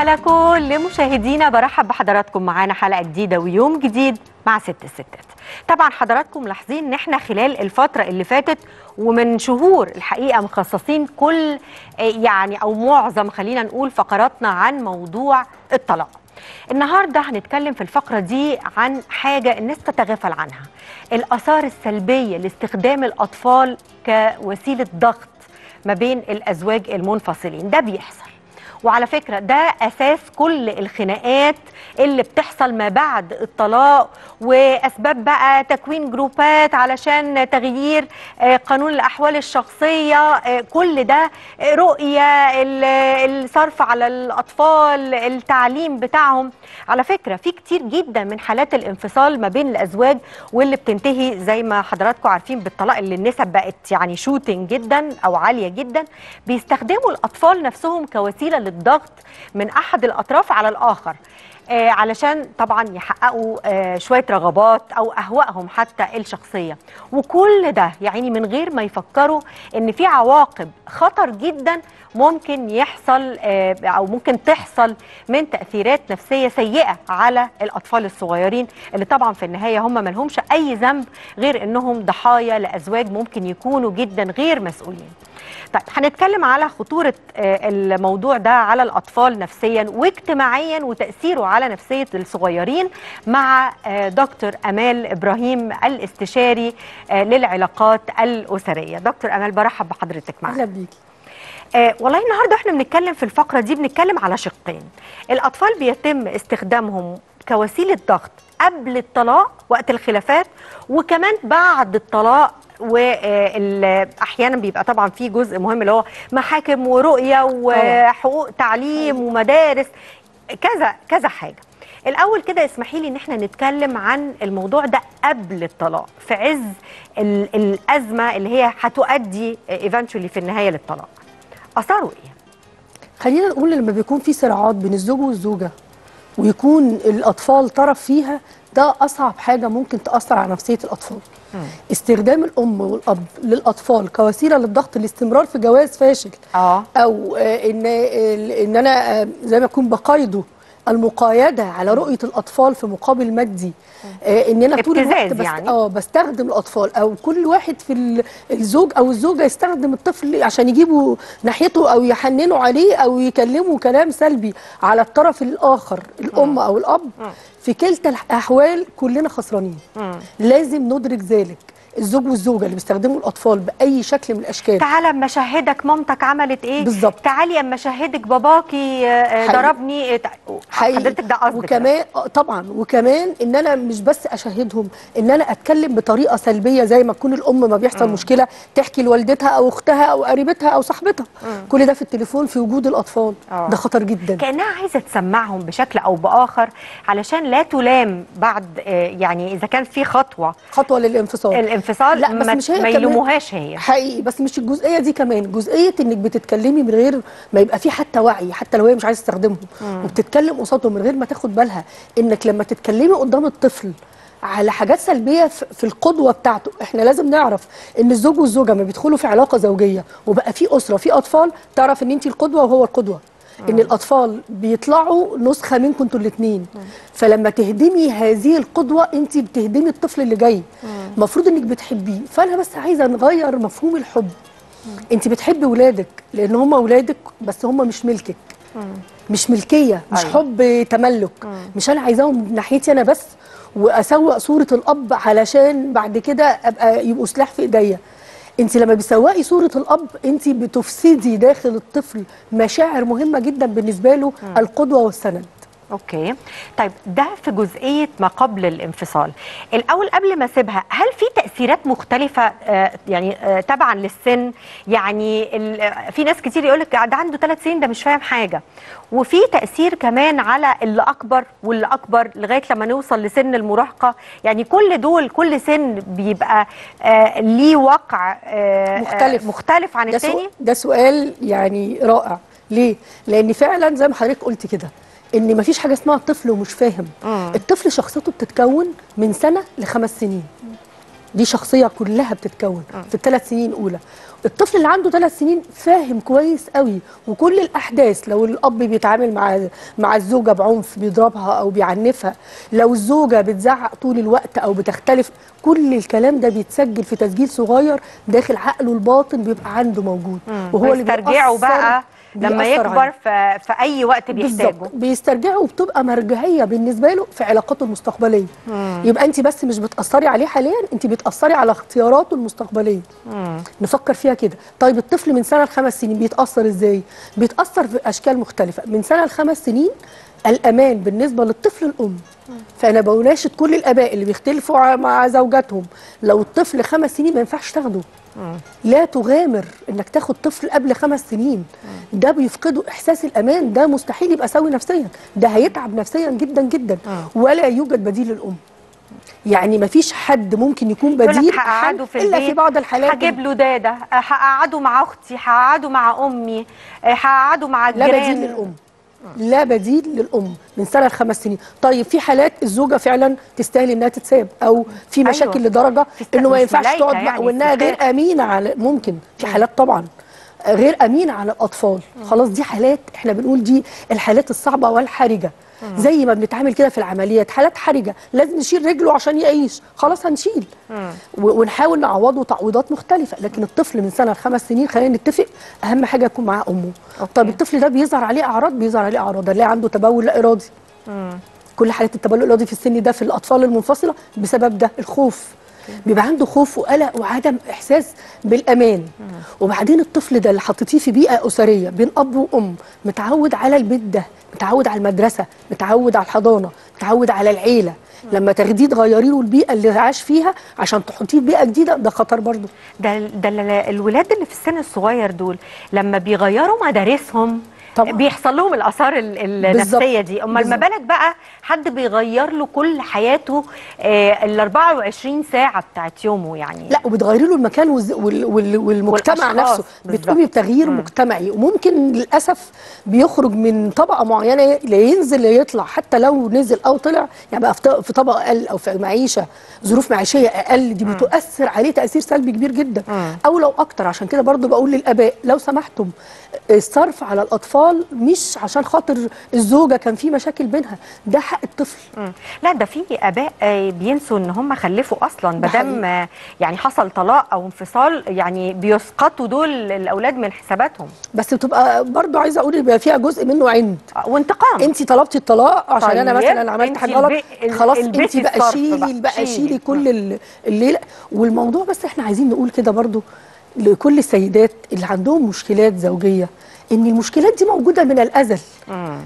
على كل مشاهدينا. برحب بحضراتكم معانا حلقة جديدة ويوم جديد مع ست الستات. طبعا حضراتكم ملاحظين إن إحنا خلال الفترة اللي فاتت ومن شهور الحقيقة مخصصين كل يعني أو معظم خلينا نقول فقراتنا عن موضوع الطلاق. النهارده هنتكلم في الفقرة دي عن حاجة الناس تتغافل عنها. الآثار السلبية لاستخدام الأطفال كوسيلة ضغط ما بين الأزواج المنفصلين. ده بيحصل. وعلى فكرة ده أساس كل الخناقات اللي بتحصل ما بعد الطلاق وأسباب بقى تكوين جروبات علشان تغيير قانون الأحوال الشخصية كل ده رؤية الصرف على الأطفال التعليم بتاعهم. على فكرة في كتير جدا من حالات الانفصال ما بين الأزواج واللي بتنتهي زي ما حضراتكم عارفين بالطلاق اللي النسب بقت يعني شوتنج جدا أو عالية جدا. بيستخدموا الأطفال نفسهم كوسيلة للضغط من أحد الأطراف على الآخر آه علشان طبعا يحققوا آه شوية رغبات أو أهوائهم حتى الشخصية. وكل ده يعني من غير ما يفكروا إن في عواقب خطر جدا ممكن يحصل آه أو ممكن تحصل من تأثيرات نفسية سيئة على الأطفال الصغيرين اللي طبعا في النهاية هم ما لهمش أي ذنب غير إنهم ضحايا لأزواج ممكن يكونوا جدا غير مسؤولين. طيب هنتكلم على خطورة الموضوع ده على الأطفال نفسيا واجتماعيا وتأثيره على نفسية الصغيرين مع دكتور أمال إبراهيم الاستشاري للعلاقات الأسرية. دكتور أمال برحب بحضرتك معنا أهلا بيكي آه والله النهارده إحنا بنتكلم في الفقرة دي بنتكلم على شقين. الأطفال بيتم استخدامهم كوسيلة ضغط قبل الطلاق وقت الخلافات وكمان بعد الطلاق واحيانا بيبقى طبعا في جزء مهم اللي هو محاكم ورؤية وحقوق تعليم ومدارس كذا كذا حاجة. الأول كده اسمحي لي إن إحنا نتكلم عن الموضوع ده قبل الطلاق في عز الأزمة اللي هي هتؤدي ايفنتشولي في النهاية للطلاق. آثاره إيه؟ خلينا نقول لما بيكون في صراعات بين الزوج والزوجة ويكون الأطفال طرف فيها ده أصعب حاجة ممكن تأثر على نفسية الأطفال مم. استخدام الأم والأب للأطفال كوسيلة للضغط الاستمرار في جواز فاشل آه أو إن إن أنا زي ما اكون بقايده المقايده على رؤية الأطفال في مقابل مادي. آه ان أنا طول الوقت بس يعني. آه بستخدم الأطفال أو كل واحد في الزوج أو الزوجة يستخدم الطفل عشان يجيبوا ناحيته أو يحننوا عليه أو يكلموا كلام سلبي على الطرف الآخر الأم أو الأب. في كلتا الأحوال كلنا خسرانين. لازم ندرك ذلك. الزوج والزوجة اللي بيستخدموا الأطفال بأي شكل من الأشكال. تعالى أما اشهدك مامتك عملت إيه؟ بالظبط. تعالي أما اشهدك باباكي ضربني حضرتك ده قصدك. وكمان طبعا. وكمان إن أنا مش بس اشهدهم إن أنا أتكلم بطريقة سلبية زي ما تكون الأم ما بيحصل م. مشكلة تحكي لوالدتها أو أختها أو قريبتها أو صاحبتها. م. كل ده في التليفون في وجود الأطفال. أوه. ده خطر جدا. كأنها عايزة تسمعهم بشكل أو بآخر علشان لا تلام بعد يعني إذا كان في خطوة. خطوة للانفصال. الانفصال لا بس ما مش هي ما يلوموهاش هي. حقيقي بس مش الجزئية دي كمان. جزئية إنك بتتكلمي من غير ما يبقى في حتى وعي حتى لو هي مش عايزة تستخدمهم. وبتتكلم قصادهم من غير ما تاخد بالها. إنك لما تتكلمي قدام الطفل على حاجات سلبية في القدوة بتاعته إحنا لازم نعرف إن الزوج والزوجة ما بيدخلوا في علاقة زوجية وبقى في أسرة في أطفال تعرف إن انت القدوة وهو القدوة. إن الأطفال بيطلعوا نسخة منكم أنتوا الاثنين فلما تهدمي هذه القدوة انت بتهدمي الطفل اللي جاي. المفروض إنك بتحبيه. فأنا بس عايزة نغير مفهوم الحب. انت بتحبي ولادك لأن هم ولادك بس هم مش ملكك. مش ملكية مش أيوة. حب تملك. مش أنا عايزاهم من ناحيتي أنا بس وأسوق صورة الأب علشان بعد كده أبقى يبقوا سلاح في إيديا. انت لما بتسوقي صورة الأب انت بتفسدي داخل الطفل مشاعر مهمة جدا بالنسبة له. القدوة والسند أوكي. طيب ده في جزئية ما قبل الانفصال. الأول قبل ما أسيبها هل في تأثيرات مختلفة آه يعني آه تبعا للسن؟ يعني في ناس كتير يقول لك ده عنده ثلاث سنين ده مش فاهم حاجة. وفي تأثير كمان على اللي أكبر واللي أكبر لغاية لما نوصل لسن المراهقة. يعني كل دول كل سن بيبقى آه ليه وقع مختلف. مختلف عن الثاني ده سؤال يعني رائع. ليه؟ لأن فعلا زي ما حضرتك قلت كده إن مفيش حاجة اسمها طفل ومش فاهم. مم. الطفل شخصيته بتتكون من سنة لخمس سنين. دي شخصية كلها بتتكون في الثلاث سنين الأولى. الطفل اللي عنده ثلاث سنين فاهم كويس قوي وكل الأحداث لو الأب بيتعامل مع مع الزوجة بعنف بيضربها أو بيعنفها لو الزوجة بتزعق طول الوقت أو بتختلف كل الكلام ده بيتسجل في تسجيل صغير داخل عقله الباطن بيبقى عنده موجود. وهو اللي بيسترجعه بيأثر- بقى لما يكبر. في, في اي وقت بيحتاجه. بيسترجعه وبتبقى مرجعية بالنسبة له في علاقاته المستقبلية. يبقى انت بس مش بتأثري عليه حاليا انت بتأثري على اختياراته المستقبلية. نفكر فيها كده. طيب الطفل من سنة لخمس سنين بيتأثر إزاي؟ بيتأثر في اشكال مختلفة. من سنة لخمس سنين الأمان بالنسبة للطفل الأم. فأنا بناشد كل الآباء اللي بيختلفوا مع زوجاتهم. لو الطفل خمس سنين ما ينفعش تاخده. لا تغامر إنك تاخد طفل قبل خمس سنين. ده بيفقده إحساس الأمان. ده مستحيل يبقى سوي نفسيا. ده هيتعب نفسيا جدا جدا. ولا يوجد بديل للأم. يعني ما فيش حد ممكن يكون بديل هقعده في إلا في بعض الحالات. هجيب له دادة. هقعده مع أختي. هقعده مع أمي. هقعده مع لا الجيران. بديل للأم. لا بديل للأم من سنة لخمس سنين. طيب في حالات الزوجة فعلا تستاهل إنها تتساب أو في مشاكل أيوة. لدرجه إنه ما ينفعش تقعد مع يعني، وإنها غير. أمينة على ممكن. في حالات طبعا غير أمينة على الأطفال. خلاص دي حالات إحنا بنقول دي الحالات الصعبة والحرجة. زي ما بنتعامل كده في العمليات حالات حرجة لازم نشيل رجله عشان يعيش. خلاص هنشيل. ونحاول نعوضه تعويضات مختلفة. لكن الطفل من سنة لخمس سنين خلينا نتفق أهم حاجة يكون معاه أمه. طب الطفل ده بيظهر عليه أعراض؟ بيظهر عليه أعراض. هنلاقي عنده تبول لا إرادي. كل حالات التبول الإرادي في السن ده في الأطفال المنفصلة بسبب ده الخوف. بيبقى عنده خوف وقلق وعدم إحساس بالأمان وبعدين الطفل ده اللي حطيتيه في بيئة أسرية بين أب وأم متعود على البيت ده متعود على المدرسة متعود على الحضانة متعود على العيلة لما تاخديه تغيري له البيئة اللي عاش فيها عشان تحطيه في بيئة جديدة ده خطر برضه ده ده ال- الولاد اللي في السن الصغير دول لما بيغيروا مدارسهم طبعاً. بيحصل لهم الآثار. النفسية دي أمال ما. بالك بقى حد بيغير له كل حياته آه ال 24 ساعة بتاعت يومه يعني. لا وبتغيري له المكان والز- وال- وال- والمجتمع نفسه. بتقومي بتغيير مجتمعي. وممكن للأسف بيخرج من طبقة معينة لا ينزل لا يطلع. حتى لو نزل أو طلع يعني بقى في طبقة أقل أو في معيشة ظروف معيشية أقل دي بتؤثر عليه تأثير سلبي كبير جدا. أو لو أكتر عشان كده برضو بقول للآباء لو سمحتم الصرف على الأطفال مش عشان خاطر الزوجة كان في مشاكل بينها. ده حق الطفل. مم. لا ده في أباء بينسوا إن هم خلفوا أصلا آه، يعني حصل طلاق أو انفصال يعني بيسقطوا دول الأولاد من حساباتهم. بس بتبقى برضو عايزة أقول يبقى فيها جزء منه عند. آه، وانتقام. انت طلبتي الطلاق عشان أنا طيب، مثلا عملت حاجة غلط. خلاص انت بقى شيلي بقى، شيلي. كل ال- الليلة. والموضوع بس إحنا عايزين نقول كده برضو لكل السيدات اللي عندهم مشكلات زوجية. إن المشكلات دي موجودة من الأزل.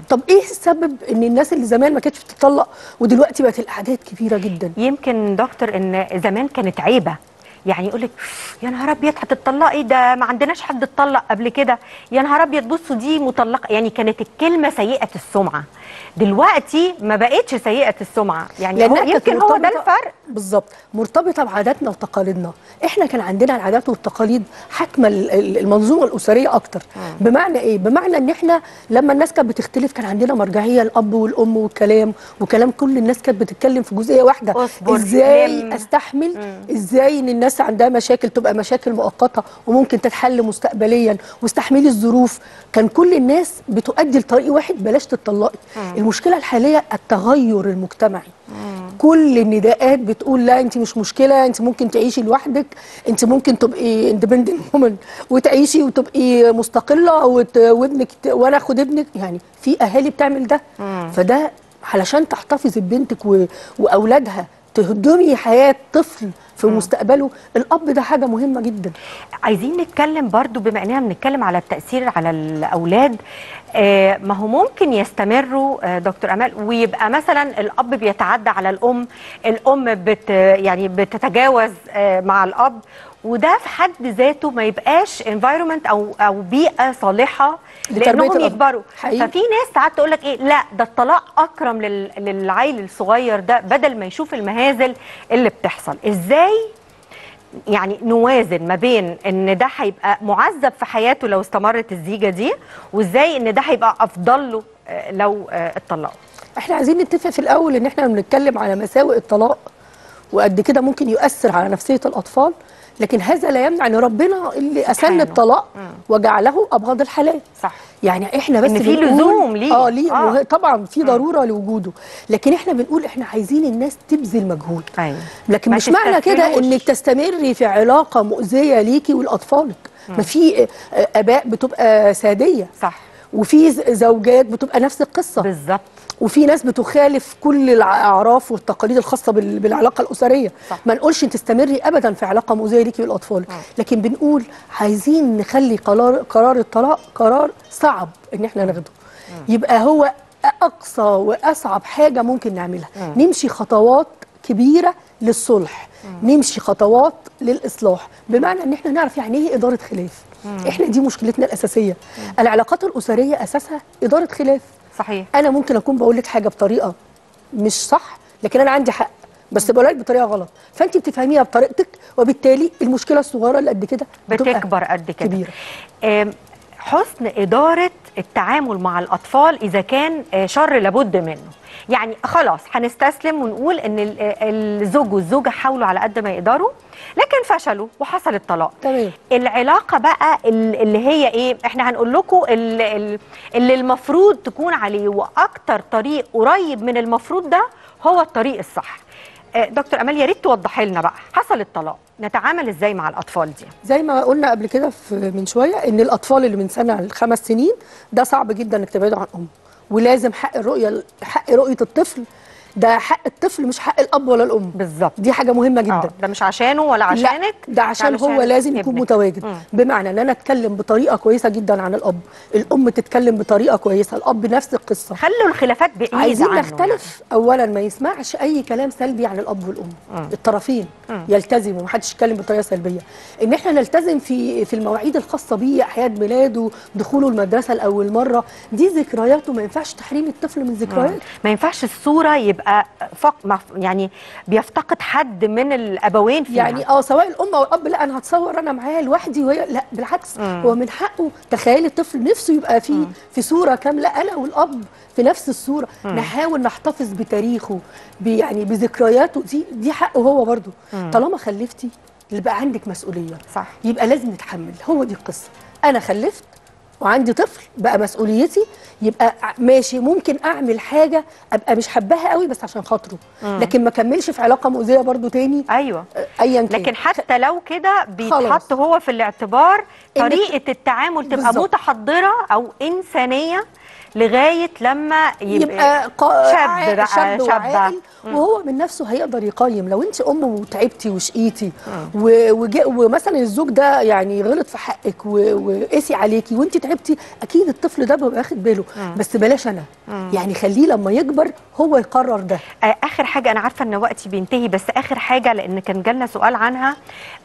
طب إيه السبب إن الناس اللي زمان ما كانتش بتطلق ودلوقتي بقت الأعداد كبيرة جدا؟ يمكن دكتور إن زمان كانت عيبة. يعني يقول لك يا نهار أبيض هتطلقي ده ما عندناش حد اتطلق قبل كده. يا نهار أبيض بصوا دي مطلقة. يعني كانت الكلمة سيئة السمعة. دلوقتي ما بقتش سيئة السمعة. يعني هو يمكن هو ده الفرق. بالظبط. مرتبطة بعاداتنا وتقاليدنا. إحنا كان عندنا العادات والتقاليد حاكمة ال- ال- المنظومة الأسرية أكتر. بمعنى إيه؟ بمعنى إن إحنا لما الناس كانت بتختلف كان عندنا مرجعية الأب والأم والكلام وكلام كل الناس كانت بتتكلم في جزئية واحدة. اصبر، إزاي لم. أستحمل؟ إزاي إن الناس عندها مشاكل تبقى مشاكل مؤقتة وممكن تتحل مستقبليا؟ واستحملي الظروف. كان كل الناس بتؤدي لطريق واحد بلاش تطلقي المشكلة الحالية التغير المجتمعي. كل النداءات بتقول لا انت مش مشكلة انت ممكن تعيشي لوحدك انت ممكن تبقي اندبندنت وومن وتعيشي وتبقي مستقلة وت... وابنك. وأنا اخد ابنك. يعني في أهالي بتعمل ده. فده علشان تحتفظي ببنتك و... وأولادها تهدمي حياة طفل في مستقبله. الأب ده حاجة مهمة جدا. عايزين نتكلم برضو بما إننا بنتكلم على التاثير على الأولاد آه ما هو ممكن يستمروا آه دكتور أمال ويبقى مثلا الأب بيتعدى على الأم الأم بت يعني بتتجاوز آه مع الأب وده في حد ذاته ما يبقاش environment أو أو بيئة صالحة لأنهم. يكبروا حقيقي. ففي ناس ساعات تقول لك إيه لا ده الطلاق أكرم لل- للعيل الصغير ده بدل ما يشوف المهازل اللي بتحصل إزاي يعني نوازن ما بين إن ده هيبقى معذب في حياته لو استمرت الزيجة دي وإزاي إن ده هيبقى أفضل له آه، لو آه، اتطلقوا إحنا عايزين نتفق في الأول إن إحنا بنتكلم على مساوئ الطلاق وقد كده ممكن يؤثر على نفسية الأطفال لكن هذا لا يمنع أن ربنا اللي أسن. الطلاق وجعله ابغض الحلال. صح. يعني إحنا بس إن في لزوم ليه. آه ليه. آه. آه. طبعا في ضرورة لوجوده. لكن إحنا بنقول إحنا عايزين الناس تبذل مجهود. أيوه. لكن مش معنى كده. إنك تستمري في علاقة مؤذية ليكي ولأطفالك. ما في آه، آباء بتبقى سادية. صح. وفي زوجات بتبقى نفس القصة. بالظبط. وفي ناس بتخالف كل الأعراف والتقاليد الخاصة بال- بالعلاقة الأسرية. صح. ما نقولش انت تستمري ابدا في علاقة مؤذية ليكي والأطفال. لكن بنقول عايزين نخلي قرار قرار الطلاق قرار صعب إن إحنا ناخده. يبقى هو أقصى وأصعب حاجة ممكن نعملها. نمشي خطوات كبيرة للصلح. نمشي خطوات للإصلاح. بمعنى إن إحنا نعرف يعني إيه إدارة خلاف. إحنا دي مشكلتنا الأساسية. العلاقات الأسرية أساسها إدارة خلاف. صحيح. أنا ممكن أكون بقول لك حاجة بطريقة مش صح لكن أنا عندي حق بس بقولها لك بطريقة غلط. فأنت بتفهميها بطريقتك وبالتالي المشكلة الصغيرة اللي قد كده بتكبر قد كده. كبيرة. حسن إدارة التعامل مع الأطفال إذا كان آه، شر لابد منه. يعني خلاص هنستسلم ونقول إن ال- الزوج والزوجة حاولوا على قد ما يقدروا لكن فشلوا وحصل الطلاق. تمام. العلاقة بقى ال- اللي هي إيه إحنا هنقول لكم ال- ال- اللي المفروض تكون عليه وأكتر طريق قريب من المفروض ده هو الطريق الصح. دكتور أمال يا ريت توضحي لنا بقى حصل الطلاق نتعامل إزاي مع الأطفال دي؟ زي ما قلنا قبل كده من شوية إن الأطفال اللي من سنة لخمس سنين ده صعب جدا إنك تبعده عن امه ولازم حق الرؤيه حق رؤية الطفل ده حق الطفل مش حق الأب ولا الأم. بالظبط. دي حاجة مهمة آه، جدا. ده مش عشانه ولا عشانك لا ده عشان علشان هو لازم يكون ابنك. متواجد. مم. بمعنى إن أنا أتكلم بطريقة كويسة جدا عن الأب. الأم تتكلم بطريقة كويسة الأب نفس القصة. خلوا الخلافات بعيده عايزين عنه نختلف اولا ما يسمعش أي كلام سلبي عن الأب والأم. مم. الطرفين مم. يلتزموا محدش يتكلم بطريقة سلبية. إن إحنا نلتزم في في المواعيد الخاصة بيه اعياد ميلاده دخوله المدرسة لأول مرة دي ذكرياته. ما ينفعش تحريم الطفل من يعني ذكرياته. ما ينفعش الصورة يبقى فق... مف- يعني بيفتقد حد من الأبوين فيها. يعني آه سواء الأم أو الأب لا أنا هتصور أنا معاه لوحدي وهي لا بالعكس. مم. هو من حقه. تخيلي الطفل نفسه يبقى في في صورة كاملة أنا والأب في نفس الصورة. نحاول نحتفظ بتاريخه يعني بذكرياته. دي دي حقه هو برضه. طالما خلفتي يبقى عندك مسؤولية. صح. يبقى لازم نتحمل. هو دي القصة. أنا خلفت وعندي طفل بقى مسؤوليتي يبقى ماشي ممكن أعمل حاجة أبقى مش حباها قوي بس عشان خاطره. لكن ما كملش في علاقة مؤذية برضو تاني. أيوه. ايا كان. لكن حتى لو كده بيتحط. هو في الاعتبار طريقة التعامل تبقى بالظبط. متحضرة أو إنسانية لغاية لما يبقى, يبقى شاب بقى شاب وعاقل وهو من نفسه هيقدر يقيم. لو انت ام وتعبتي وشقيتي ومثلا الزوج ده يعني غلط في حقك وقسي عليكي وانت تعبتي أكيد الطفل ده بيبقى واخد باله. بس بلاش أنا. يعني خليه لما يكبر هو يقرر ده. آه، آخر حاجة أنا عارفة إن وقتي بينتهي بس آخر حاجة لأن كان جالنا سؤال عنها.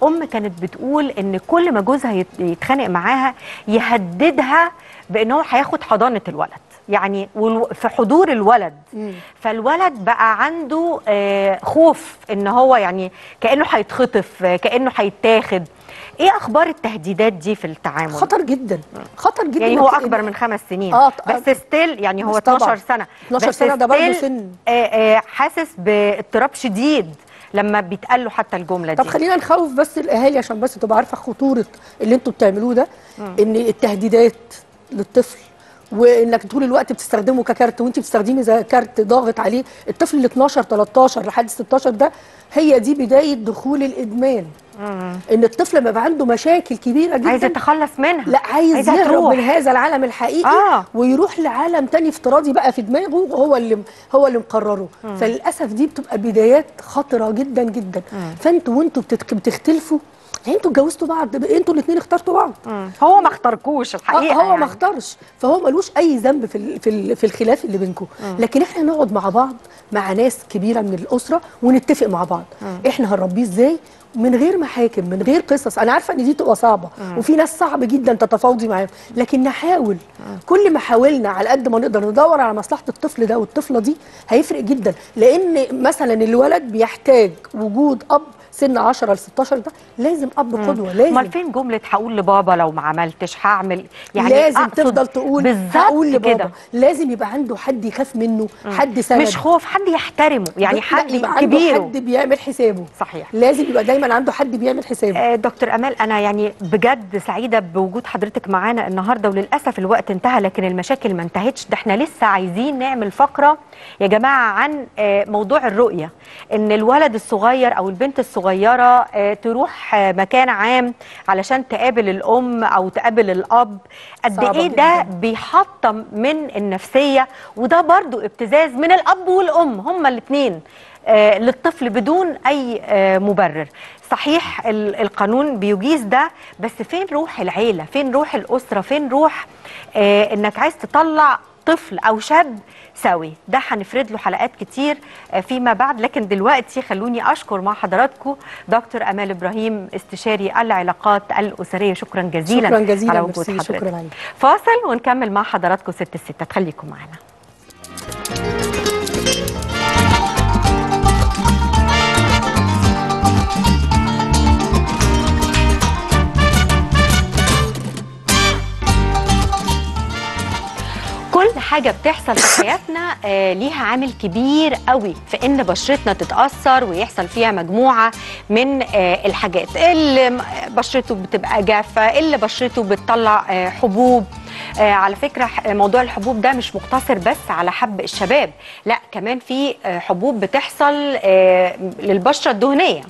أم كانت بتقول إن كل ما جوزها يت- يتخانق معاها يهددها بان هو هياخد حضانة الولد. يعني في حضور الولد. مم. فالولد بقى عنده آه، خوف إن هو يعني كأنه هيتخطف كأنه هيتاخد. إيه أخبار التهديدات دي في التعامل؟ خطر جدا. خطر جدا يعني هو أكبر من خمس سنين. آه، بس ستيل يعني هو بس طبعاً. 12 سنة. 12 بس سنة ده برضه سن. آه، آه، حاسس باضطراب شديد لما بيتقال له حتى الجملة طب دي. خلينا نخوف بس الأهالي عشان بس تبقى عارفة خطورة اللي أنتوا بتعملوه ده إن التهديدات للطفل وإنك طول الوقت بتستخدمه ككارت وأنت بتستخدمي زي كارت ضاغط عليه الطفل اللي 12 13 لحد 16 ده هي دي بداية دخول الإدمان. إن الطفل لما يبقى عنده مشاكل كبيرة جدا عايز يتخلص منها لا عايز عايزها يهرب تروح. من هذا العالم الحقيقي آه. ويروح لعالم تاني افتراضي بقى في دماغه وهو اللي هو اللي مقرره. فللأسف دي بتبقى بدايات خطرة جدا جدا. فأنتوا وأنتوا بتختلفوا أنتوا اتجوزتوا بعض أنتوا الاثنين اخترتوا بعض. مم. هو ما اختاركوش آه، الحقيقة هو يعني. ما اختارش. فهو ملوش أي ذنب في في في الخلاف اللي بينكم. لكن إحنا نقعد مع بعض مع ناس كبيرة من الأسرة ونتفق مع بعض. إحنا هنربيه إزاي؟ من غير محاكم من غير قصص. أنا عارفة إن دي تبقى صعبة وفي ناس صعب جدا تتفاوضي معاهم. لكن نحاول. كل ما حاولنا على قد ما نقدر ندور على مصلحة الطفل ده والطفلة دي هيفرق جدا. لأن مثلا الولد بيحتاج وجود أب سن 10 ل 16 ده لازم أب قدوة لازم. امال فين جملة هقول لبابا لو ما عملتش؟ هعمل يعني لازم تفضل تقول هقول لبابا. كده لازم يبقى عنده حد يخاف منه حد سند مش خوف حد يحترمه يعني حد يبقى عنده كبيره. حد بيعمل حسابه. صحيح. لازم يبقى دايما عنده حد بيعمل حسابه. آه، دكتور أمال أنا يعني بجد سعيدة بوجود حضرتك معانا النهارده وللأسف الوقت انتهى لكن المشاكل ما انتهتش. ده إحنا لسه عايزين نعمل فقرة يا جماعة عن آه، موضوع الرؤية. إن الولد الصغير أو البنت الصغيرة آه، تروح آه، مكان عام علشان تقابل الأم أو تقابل الأب. قد إيه ده. بيحطم من النفسية؟ وده برضو ابتزاز من الأب والأم هما الاثنين آه، للطفل بدون أي مبرر. صحيح ال- القانون بيجيز ده بس فين روح العيلة؟ فين روح الأسرة؟ فين روح إنك عايز تطلع طفل أو شاب سوي. ده هنفرد له حلقات كتير آه، فيما بعد. لكن دلوقتي خلوني أشكر مع حضراتكم دكتور أمال إبراهيم استشاري العلاقات الأسرية. شكرا جزيلا شكرا جزيلا على وجود حضرتك. شكرا عليك. فاصل ونكمل مع حضراتكم ست الستات. خليكم معنا. كل حاجة بتحصل في حياتنا آه، ليها عامل كبير قوي في إن بشرتنا تتأثر ويحصل فيها مجموعة من آه، الحاجات اللي بشرته بتبقى جافة اللي بشرته بتطلع آه، حبوب. على فكرة ح- موضوع الحبوب ده مش مقتصر بس على حب الشباب لا كمان في آه، حبوب بتحصل آه، للبشرة الدهنية.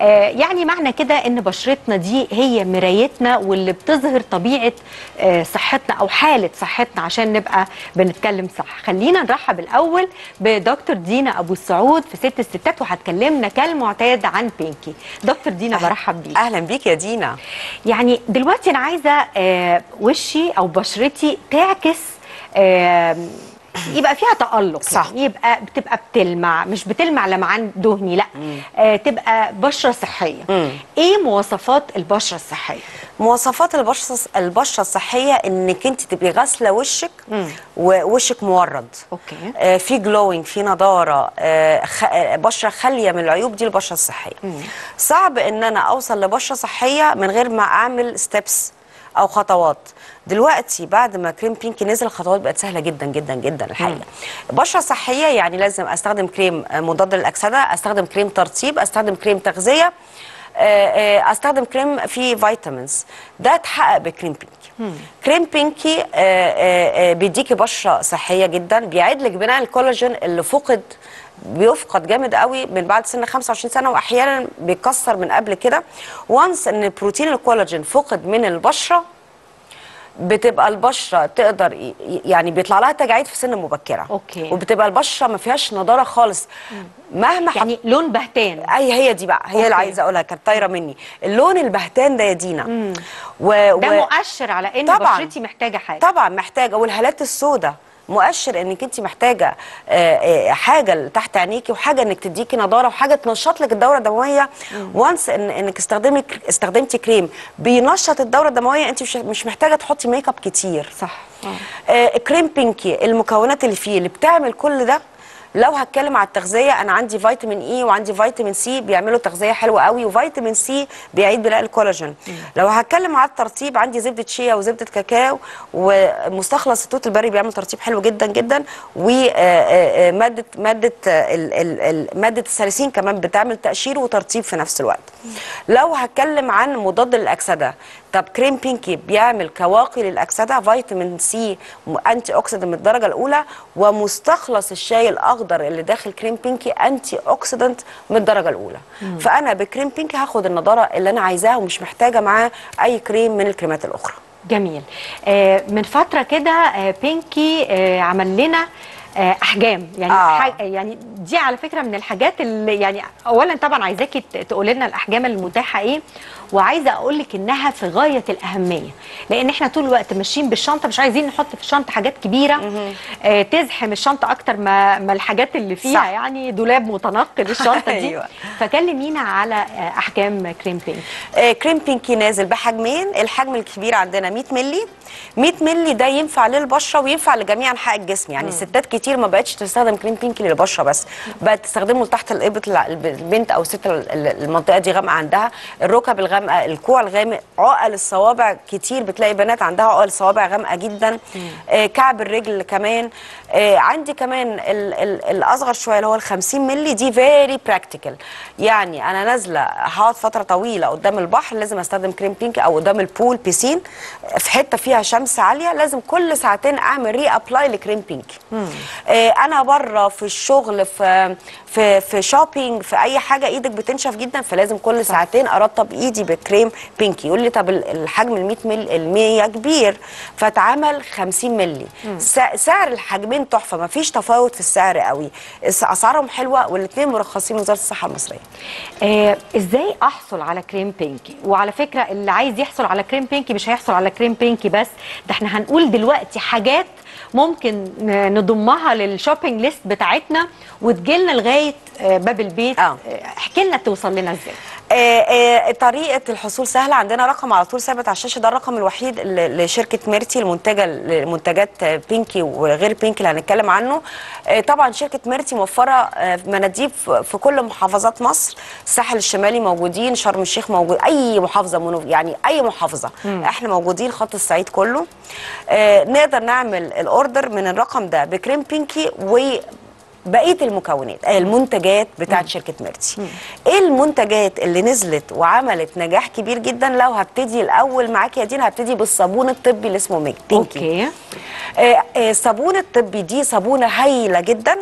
آه، يعني معنى كده إن بشرتنا دي هي مرايتنا واللي بتظهر طبيعة آه، صحتنا أو حالة صحتنا عشان نبقى بنتكلم صح. خلينا نرحب الأول بدكتور دينا أبو السعود في ست الستات وهتكلمنا كالمعتاد عن بينكي. دكتور دينا برحب بيك. أهلا بيك يا دينا. يعني دلوقتي أنا عايزة آه، وشي أو بشرتي تعكس آه، يبقى فيها تألق صح. يعني يبقى بتبقى بتلمع مش بتلمع لمعان دهني لا. آه تبقى بشرة صحية. مم. إيه مواصفات البشرة الصحية؟ مواصفات البشرة البشرة الصحية إنك أنت تبقي غاسلة وشك مم. ووشك مورد. okay. آه في glowing في نضارة. آه خ... آه، بشرة خالية من العيوب دي البشرة الصحية. صعب إن أنا أوصل لبشرة صحية من غير ما أعمل steps أو خطوات. دلوقتي بعد ما كريم بينكي نزل الخطوات بقت سهلة جدا جدا جدا الحقيقة. بشرة صحية يعني لازم أستخدم كريم مضاد للأكسدة أستخدم كريم ترطيب أستخدم كريم تغذية آه، آه، أستخدم كريم فيه vitamins ده اتحقق بكريم بينكي. كريم بينكي آه، بيديكي بشرة صحية جدا بيعيد لك بناء الكولاجين اللي فقد بيفقد جامد قوي من بعد سن 25 سنة واحيانا بيتكسر من قبل كده. once إن بروتين الكولاجين فقد من البشرة بتبقى البشرة تقدر يعني بيطلع لها تجاعيد في سن مبكرة. okay. وبتبقى البشرة ما فيهاش نضارة خالص. مهما حط- يعني لون بهتان. أي هي دي بقى هي اللي. عايزة أقولها كانت طايرة مني. اللون البهتان ده يا دينا. و... ده و... مؤشر على إن. بشرتي محتاجة حاجة. طبعا محتاجة. والهالات السوداء. مؤشر انك انت محتاجة آه، آه، حاجة تحت عينيكي وحاجة انك تديكي نضارة وحاجة تنشط لك الدورة الدموية. و once إن إنك استخدمي استخدمتي كريم بينشط الدورة الدموية انت مش مش محتاجة تحطي ميك اب كتير. صح. آه، كريم بينكي المكونات اللي فيه اللي بتعمل كل ده لو هتكلم على التغذية أنا عندي فيتامين E وعندي فيتامين سي بيعملوا تغذية حلوة قوي وفيتامين C بيعيد بناء الكولاجين. لو هتكلم على الترطيب عندي زبدة شيا وزبدة كاكاو ومستخلص التوت البري بيعمل ترطيب حلو جدا جدا وماده مادة آه، ال- ال- مادة الساليسين كمان بتعمل تقشير وترطيب في نفس الوقت. لو هتكلم عن مضاد للأكسدة طب كريم بينكي بيعمل كواقي للأكسدة فيتامين C antioxidant من الدرجة الأولى ومستخلص الشاي الأخضر اللي داخل كريم بينكي antioxidant من الدرجة الأولى. فأنا بكريم بينكي هاخد النضارة اللي أنا عايزاها ومش محتاجة معاه أي كريم من الكريمات الأخرى. جميل. آه من فترة كده آه بينكي آه عمل لنا أحجام. يعني آه. حاج يعني دي على فكرة من الحاجات اللي يعني اولا طبعا عايزاكي تقولي لنا الأحجام المتاحة إيه وعايزة أقول لك إنها في غاية الأهمية. لأن إحنا طول الوقت ماشيين بالشنطة مش عايزين نحط في الشنطة حاجات كبيرة. آه تزحم الشنطة أكتر ما ما الحاجات اللي فيها صح. يعني دولاب متنقل الشنطة دي. أيوة. فكلمينا على آه احجام كريم بينك. آه، كريم بينكي نازل بحجمين. الحجم الكبير عندنا 100 مللي. 100 مللي ده ينفع للبشرة وينفع لجميع أنحاء الجسم. يعني ستات كتير ما بقتش تستخدم كريم بينكي للبشرة بس. بقت تستخدمه تحت الإبط البنت أو الست ال- ال- المنطقة دي غامقة عندها. الركب الغامقه الكوع الغامق عقل الصوابع كتير بتلاقي بنات عندها عقل صوابع غامقة جدا. آه كعب الرجل كمان. آه عندي كمان ال ال الأصغر شوية اللي هو ال 50 مللي دي very practical يعني أنا نازلة هقعد فترة طويلة قدام البحر لازم أستخدم كريم بينكي أو قدام ال pool بيسين في حتة فيها شمس عالية لازم كل ساعتين أعمل reapply لكريم بينكي آه أنا بره في الشغل في في في shopping في أي حاجة إيدك بتنشف جدا فلازم كل ساعتين أرطب إيدي بكريم بينكي. يقول لي طب ال- الحجم ال 100 مللي ال 100 كبير. فاتعمل 50 مللي. سع- سعر الحجمين تحفة. ما فيش تفاوت في السعر قوي. أسعارهم حلوة والاثنين مرخصين من وزارة الصحة المصرية. آه إزاي أحصل على كريم بينكي؟ وعلى فكرة اللي عايز يحصل على كريم بينكي مش هيحصل على كريم بينكي بس. ده إحنا هنقول دلوقتي حاجات ممكن نضمها لل shopping list بتاعتنا وتجيلنا لغاية آه، باب البيت آه. آه، احكي لنا توصل لنا إزاي طريقة الحصول سهلة. عندنا رقم على طول ثابت على الشاشة. ده الرقم الوحيد لشركة ميرتي المنتجة لمنتجات آه، بينكي وغير بينكي اللي هنتكلم عنه. آه، طبعا شركة ميرتي موفرة آه، مناديب في كل محافظات مصر. الساحل الشمالي موجودين شرم الشيخ موجود. أي محافظة يعني أي محافظة. إحنا موجودين خط الصعيد كله. آه، نقدر نعمل ال order من الرقم ده بكريم بينكي و بقية المكونات آه، المنتجات بتاعت شركة ميرتي إيه المنتجات اللي نزلت وعملت نجاح كبير جدا؟ لو هبتدي الأول معاكي يا دينا هبتدي بالصابون الطبي اللي اسمه ميك. okay. آه، آه، الصابون الطبي دي صابونة هايلة جدا.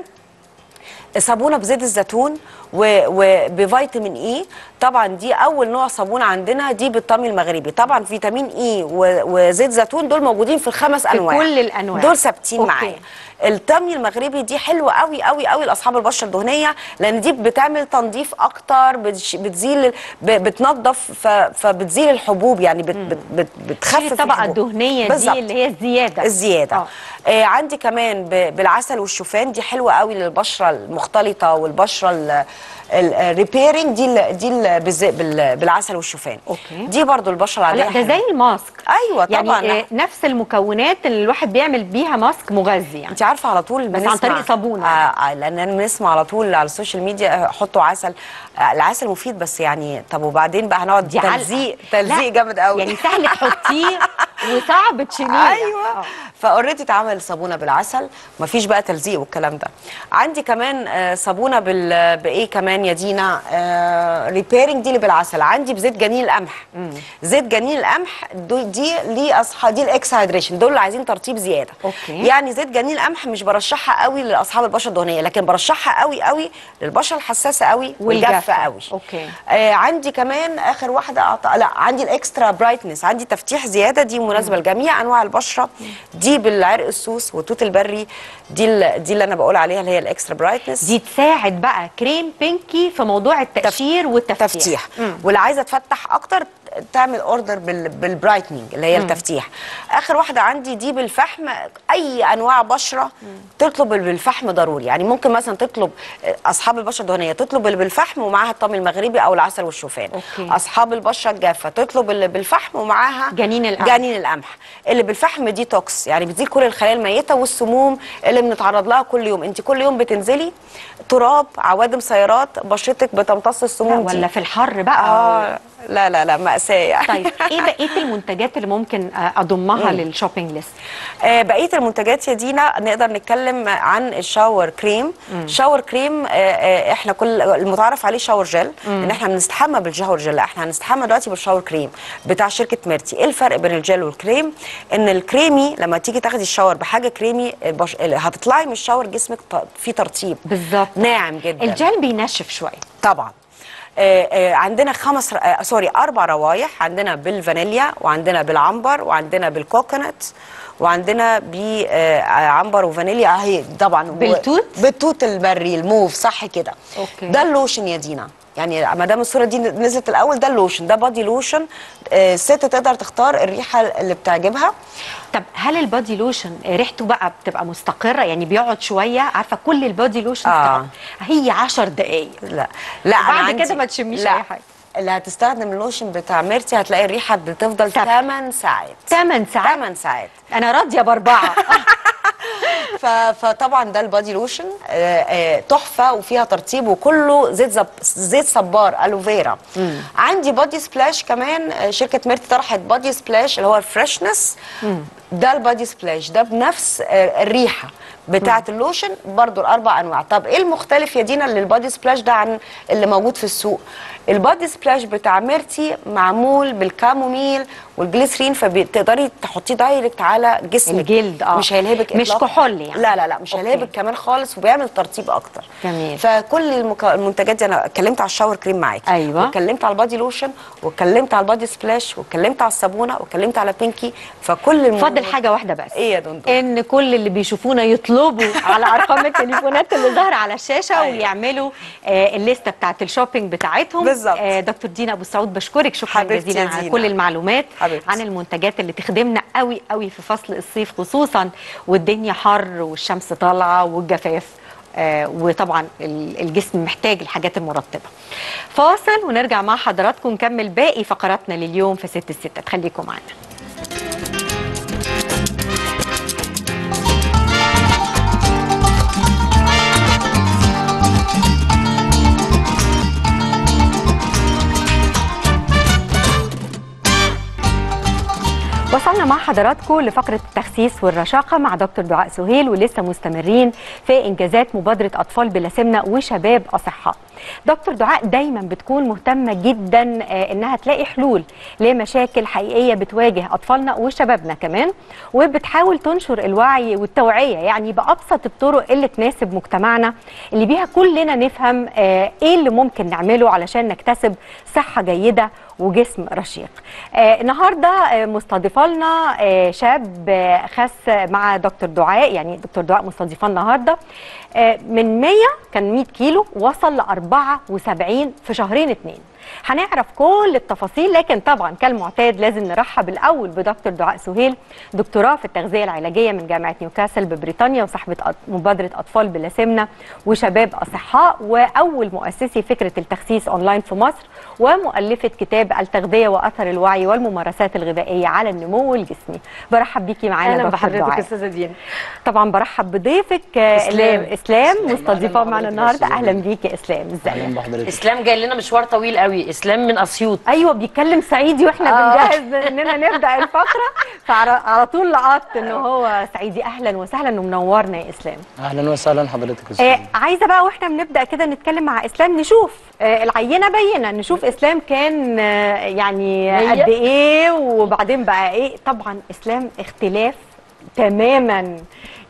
صابونة بزيت الزيتون وبفيتامين E طبعا دي أول نوع صابونه عندنا دي بالطمي المغربي طبعا فيتامين E و- وزيت زيتون دول موجودين في الخمس في أنواع كل الأنواع. دول ثابتين. معايا الطمي المغربي دي حلوة قوي قوي قوي لأصحاب البشرة الدهنية لأن دي بتعمل تنظيف أكتر بتزيل بتنظف فبتزيل الحبوب يعني بت بت بت بتخفف الطبقه. الدهنيه. دي اللي هي الزيادة الزيادة آه. آه عندي كمان بالعسل والشوفان دي حلوة قوي للبشرة المختلطة والبشرة ال repairing دي ال دي ال بال- بالعسل والشوفان. okay. دي برضو البشرة عليها ده زي ال mask. أيوه طبعا. يعني آه، نفس المكونات اللي الواحد بيعمل بيها mask مغذي يعني. انت عارفة على طول بس عن طريق صابون آه آه لأن بنسمع على طول على ال social media آه، حطوا عسل. آه العسل مفيد بس يعني طب وبعدين بقى هنقعد دي. تلزيق تلزيق جامد قوي يعني سهل تحطيه وصعب تشيليه أيوه. آه. ف already اتعمل صابونة بالعسل مفيش بقى تلزيق والكلام ده. عندي كمان آه، صابونة بال بإيه؟ كمان يا دينا repairing دي اللي بالعسل. عندي بزيت جنين القمح. زيت جنين القمح دي ليه اصحاب دي الاكس هيدريشن دول اللي عايزين ترطيب زيادة. okay. يعني زيت جنين القمح مش برشحها قوي لأصحاب البشره الدهنية لكن برشحها قوي قوي للبشره الحساسة قوي والجافة. قوي. okay. آه عندي كمان آخر واحدة أعط... لا عندي ال extra brightness عندي تفتيح زيادة دي مناسبة لجميع أنواع البشرة. دي بالعرق السوس والتوت البري. دي. دي اللي أنا بقول عليها اللي هي ال extra brightness دي تساعد بقى كريم بينكي في موضوع التقشير والتفتيح. تفتيح. واللي عايزة تفتح أكتر تعمل order بال... بال brightening اللي هي التفتيح. آخر واحدة عندي دي بالفحم أي أنواع بشرة تطلب بالفحم ضروري. يعني ممكن مثلا تطلب أصحاب البشرة الدهنية تطلب اللي بالفحم ومعاها الطمي المغربي أو العسل والشوفان. okay. أصحاب البشرة الجافة تطلب اللي بالفحم ومعاها جنين القمح. جنين القمح. اللي بالفحم دي توكس يعني بتزيل كل الخلايا الميتة والسموم اللي بنتعرض لها كل يوم. انت كل يوم بتنزلي تراب عوادم سيارات بشرتك بتمتص السموم دي ولا في الحر بقى. آه. لا لا لا مأساة يعني. طيب إيه بقية المنتجات اللي ممكن آه، أضمها لل shopping list آه بقية المنتجات يا دينا نقدر نتكلم عن ال shower cream shower cream آه إحنا كل المتعارف عليه shower gel إن إحنا بنستحمى بال shower gel لا إحنا هنستحمى دلوقتي بال shower cream بتاع شركة ميرتي. إيه الفرق بين ال gel وال cream إن الكريمي لما تيجي تاخدي ال shower بحاجة كريمي آه، بش... هتطلعي من ال shower جسمك فيه ترطيب. بالظبط. ناعم جدا. الجل بينشف شوية. طبعا. عندنا خمس آه، sorry أربع روايح عندنا بالفانيليا وعندنا بالعنبر وعندنا بال coconut وعندنا بعنبر وفانيليا هي طبعا بالتوت؟ بالتوت البري الموف صح كده. ده اللوشن يا دينا يعني ما دام الصورة دي نزلت الأول ده اللوشن ده body lotion آه، الست تقدر تختار الريحة اللي بتعجبها طب هل ال body lotion ريحته بقى بتبقى مستقرة يعني بيقعد شوية عارفة كل ال body lotion آه. هي 10 دقائق لا لا بعد كده ما تشميش لا. أي حاجة. اللي هتستخدم اللوشن بتاع ميرتي هتلاقي الريحة بتفضل ثابتة. 8 ساعات. 8 ساعات؟ 8 ساعات. أنا راضية بأربعة. فطبعا ده ال body lotion آه، آه، تحفة وفيها ترطيب وكله زيت زب... زيت صبار aloe vera عندي body splash كمان آه، شركة ميرتي طرحت body splash اللي هو ال freshness ده ال body splash ده بنفس الريحة بتاعة اللوشن برضو الأربع أنواع. طب إيه المختلف يا دينا اللي ال body splash ده عن اللي موجود في السوق؟ ال body splash بتاع ميرتي معمول بال chamomile والجليسرين فبتقدري تحطيه direct على جسمك الجلد، آه. مش هيلهبك مش. كحول يعني. لا لا لا مش. هيلهبك كمان خالص وبيعمل ترطيب أكتر جميل. فكل المك... المنتجات دي أنا اتكلمت على ال shower cream معاكي أيوة. واتكلمت على ال body lotion واتكلمت على ال body splash واتكلمت على الصابونة واتكلمت على بينكي فكل الم... فاضل حاجة واحدة بس إيه يا دندون إن كل اللي بيشوفونا يطلبوا على أرقام التليفونات اللي ظاهرة على الشاشة أيوة. ويعملوا آه الليستة بتاعت ال shopping بتاعتهم بالظبط. آه دكتور دينا أبو سعود بشكرك شكرا جزيلا على. كل المعلومات حبيبتي. عن المنتجات اللي تخدمنا قوي قوي في فصل الصيف خصوصا والدنيا حر والشمس طالعة والجفاف آه وطبعا ال- الجسم محتاج الحاجات المرطبة فاصل ونرجع مع حضراتكم نكمل باقي فقراتنا لليوم في ست الستات خليكم معانا وصلنا مع حضراتكم لفقرة التخسيس والرشاقة مع دكتور دعاء سهيل ولسه مستمرين في إنجازات مبادرة أطفال بلا سمنة وشباب أصحاء. دكتور دعاء دايما بتكون مهتمة جدا آه، إنها تلاقي حلول لمشاكل حقيقية بتواجه أطفالنا وشبابنا كمان وبتحاول تنشر الوعي والتوعية يعني بأبسط الطرق اللي تناسب مجتمعنا اللي بيها كلنا نفهم آه، إيه اللي ممكن نعمله علشان نكتسب صحة جيدة وجسم رشيق. آه النهارده آه مستضيفه لنا آه شاب آه خس مع دكتور دعاء يعني دكتور دعاء مستضيفاه النهارده. من 100 كان 100 كيلو وصل ل 74 في شهرين اتنين. هنعرف كل التفاصيل لكن طبعا كالمعتاد لازم نرحب الأول بدكتور دعاء سهيل دكتوراه في التغذية العلاجية من جامعة نيوكاسل ببريطانيا وصاحبة مبادرة أطفال بلا سمنه وشباب أصحاء وأول مؤسسي فكرة التخسيس أونلاين في مصر ومؤلفة كتاب التغذية وأثر الوعي والممارسات الغذائية على النمو الجسمي. برحب بيكي معانا أهلا دكتور بحضرتك دعاء. يا أستاذة دينا. طبعا برحب بضيفك آه، إسلام. مستضيفاه معانا بحضرتك. يا النهارده أهلا دينا. بيك يا اسلام أهلا ازيك بحضرتك. إسلام جاي لنا مشوار طويل قوي. إسلام من أسيوط. أيوه بيتكلم صعيدي وإحنا آه. بنجهز إننا نبدأ الفقره فعلى طول لقطت ان هو صعيدي أهلا وسهلا ومنورنا يا إسلام. أهلا وسهلا حضرتك يا آه عايزة بقى وإحنا بنبدأ كده نتكلم مع إسلام نشوف آه العينة بينة نشوف إسلام كان آه يعني. قد إيه وبعدين بقى إيه. طبعا إسلام اختلاف تماما.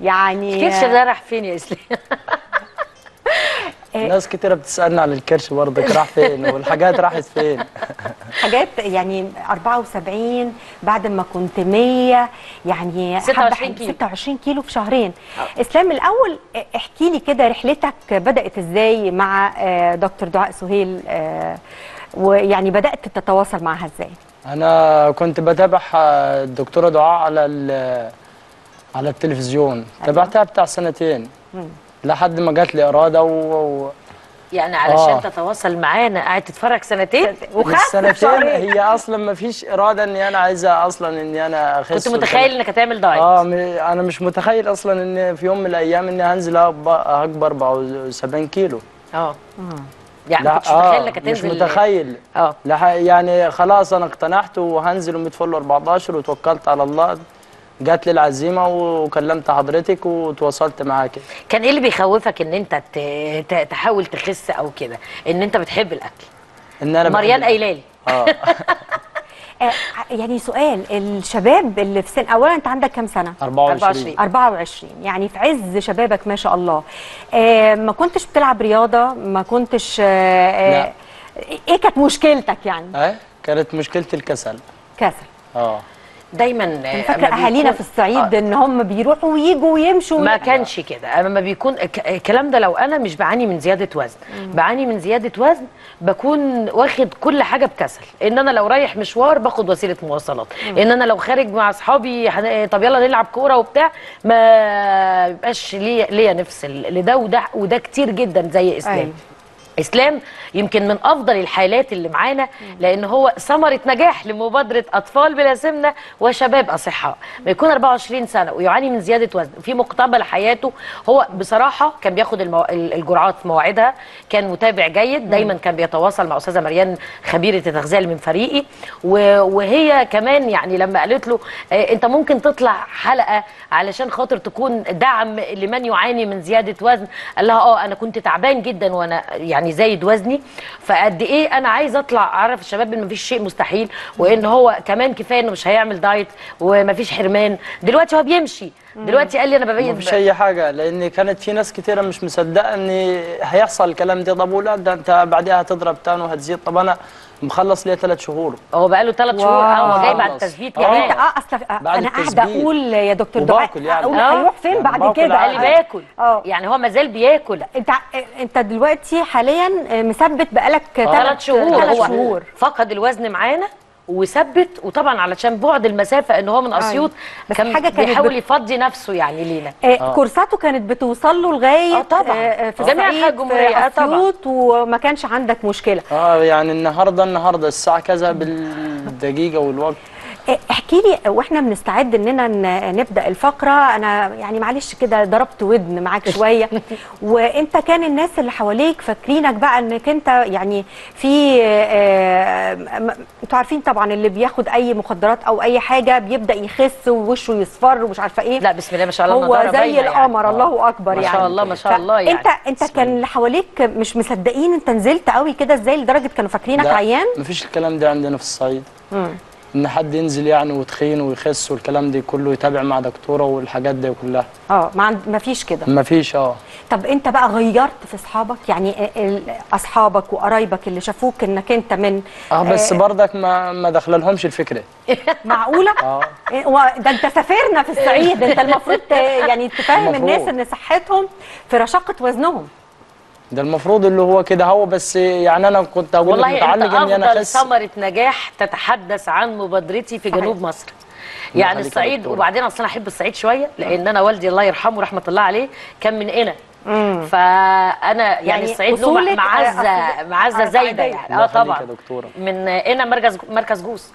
يعني الكرش ده راح فين يا إسلام؟ ناس كتيرة بتسألنا على الكرش برضك راح فين؟ والحاجات راحت فين؟ حاجات يعني 74 بعد ما كنت 100 يعني 26 حبة- كيلو. 26 كيلو في شهرين. إسلام الأول احكي لي كده رحلتك بدأت إزاي مع آه، دكتور دعاء سهيل آه، ويعني بدأت تتواصل معها إزاي؟ أنا كنت بتابع الدكتورة دعاء على ال- على التلفزيون. تابعتها بتاع سنتين. لحد ما جات لي إرادة و... و... يعني علشان آه. تتواصل معانا قاعد تتفرج سنتين؟ وخدت السنتين شهرين. هي أصلا ما فيش إرادة إني أنا عايزة أصلا إني أنا أخس كنت متخيل إنك هتعمل دايت. آه م- أنا مش متخيل أصلا ان في يوم من الأيام إني هنزل أكبر 74 كيلو. آه. يعني لا ما كنتش متخيل آه إنك مش هتنزل متخيل. آه. لح- يعني خلاص أنا اقتنعت وهنزل 100 فل 14 وتوكلت على الله. جات لي العزيمة وكلمت حضرتك وتواصلت معاك كان إيه اللي بيخوفك إن أنت تحاول تخس أو كده؟ إن أنت بتحب الأكل. إن أنا مريان بحب- قايله لي آه. آه، يعني سؤال الشباب اللي في سن اولا أنت عندك كام سنة؟ 24 24 يعني في عز شبابك ما شاء الله. آه ما كنتش بتلعب رياضة؟ ما كنتش آه آه لا. إيه كانت مشكلتك يعني؟ آه كانت مشكلتي الكسل. كسل. آه. دايما أنا فاكرة أهالينا في الصعيد آه. إن هم بيروحوا ويجوا ويمشوا ما كانش كده. أما بيكون الك- الكلام ده لو أنا مش بعاني من زيادة وزن. بعاني من زيادة وزن بكون واخد كل حاجة بكسل. إن أنا لو رايح مشوار باخد وسيلة مواصلات. إن أنا لو خارج مع أصحابي هن- طب يلا نلعب كورة وبتاع ما بيبقاش ليا ليا نفس لده وده وده كتير جدا زي اسلام أيوة. اسلام يمكن من أفضل الحالات اللي معانا لأن هو ثمرة نجاح لمبادرة أطفال بلا سمنة وشباب أصحاء. ما يكون 24 سنة ويعاني من زيادة وزن في مقتبل حياته. هو بصراحة كان بياخد المو... ال- الجرعات في مواعيدها كان متابع جيد دايما كان بيتواصل مع أستاذة مريان خبيرة التغذية من فريقي. و... وهي كمان يعني لما قالت له آه، أنت ممكن تطلع حلقة علشان خاطر تكون دعم لمن يعاني من زيادة وزن؟ قال لها آه أنا كنت تعبان جدا وأنا يعني زايد وزني فقد إيه أنا عايز أطلع أعرف الشباب ان مفيش شيء مستحيل وإن هو كمان كفاية إنه مش هيعمل دايت ومفيش حرمان. دلوقتي هو بيمشي. دلوقتي قال لي أنا ببين مفيش أي حاجة لأن كانت في ناس كتيرة مش مصدقة ان هيحصل الكلام ده. طب ولا ده أنت بعدها هتضرب تاني وهتزيد. طب أنا مخلص ليا ثلاث شهور هو بقاله ثلاث شهور واو. هو جاي بعد خلص. تثبيت آه. يعني انت آه أصل آه، أنا قاعدة التثبيت. أقول يا دكتور دعاء يعني. أقول آه. هيروح فين يعني بعد كده قال لي باكل آه يعني هو مازال بياكل أنت أنت دلوقتي حاليا مثبت بقالك ثلاث شهور ثلاث هو شهور فقد الوزن معانا وثبت وطبعا علشان بعد المسافة إن هو من أسيوط بس كان حاجة كانت بيحاول بت- يفضي نفسه يعني لينا آه. كورساته كانت بتوصل له لغاية آه طبعاً. آه في جميع الصعيد، الجمهورية، في آه طبعاً. أسيوط وما كانش عندك مشكلة آه يعني النهارده النهارده الساعة كذا بالدقيقة والوقت آه، احكي لي وإحنا بنستعد إننا نبدأ الفقرة. أنا يعني معلش كده ضربت ودن معاك شوية. وأنت كان الناس اللي حواليك فاكرينك بقى إنك أنت يعني في آه، أنتوا عارفين طبعا اللي بياخد أي مخدرات أو أي حاجة بيبدأ يخس ووشه يصفر ومش عارفة إيه. لا بسم الله ما شاء الله هو زي يعني. القمر الله أكبر ما يعني. شاء الله ما شاء الله يعني. أنت انت كان اللي حواليك مش مصدقين أنت نزلت قوي كده إزاي؟ لدرجة كانوا فاكرينك لا، عيان؟ مفيش الكلام ده عندنا في الصعيد. إن حد ينزل يعني وتخين ويخس والكلام ده كله يتابع مع دكتوره والحاجات دي كلها. آه ما عند- ما فيش كده. مفيش آه. طب أنت بقى غيرت في أصحابك؟ يعني ال- أصحابك وقرايبك اللي شافوك إنك أنت من آه بس برضك ما ما دخللهمش الفكرة معقولة؟ آه. إيه، ده أنت سافرنا في الصعيد أنت المفروض يعني تفهم المفروض. الناس إن صحتهم في رشاقة وزنهم. ده المفروض اللي هو كده هو بس يعني أنا كنت أقول لك متعلق إني أنا اخس ثمرة نجاح تتحدث عن مبادرتي في صحيح. جنوب مصر الله يعني الصعيد. وبعدين اصل أنا أحب الصعيد شوية لأن أنا والدي الله يرحمه رحمة الله عليه كان من قنا فأنا يعني, يعني الصعيد له معزه معزة زايدة. يعني آه طبعا. من قنا مركز مركز جوس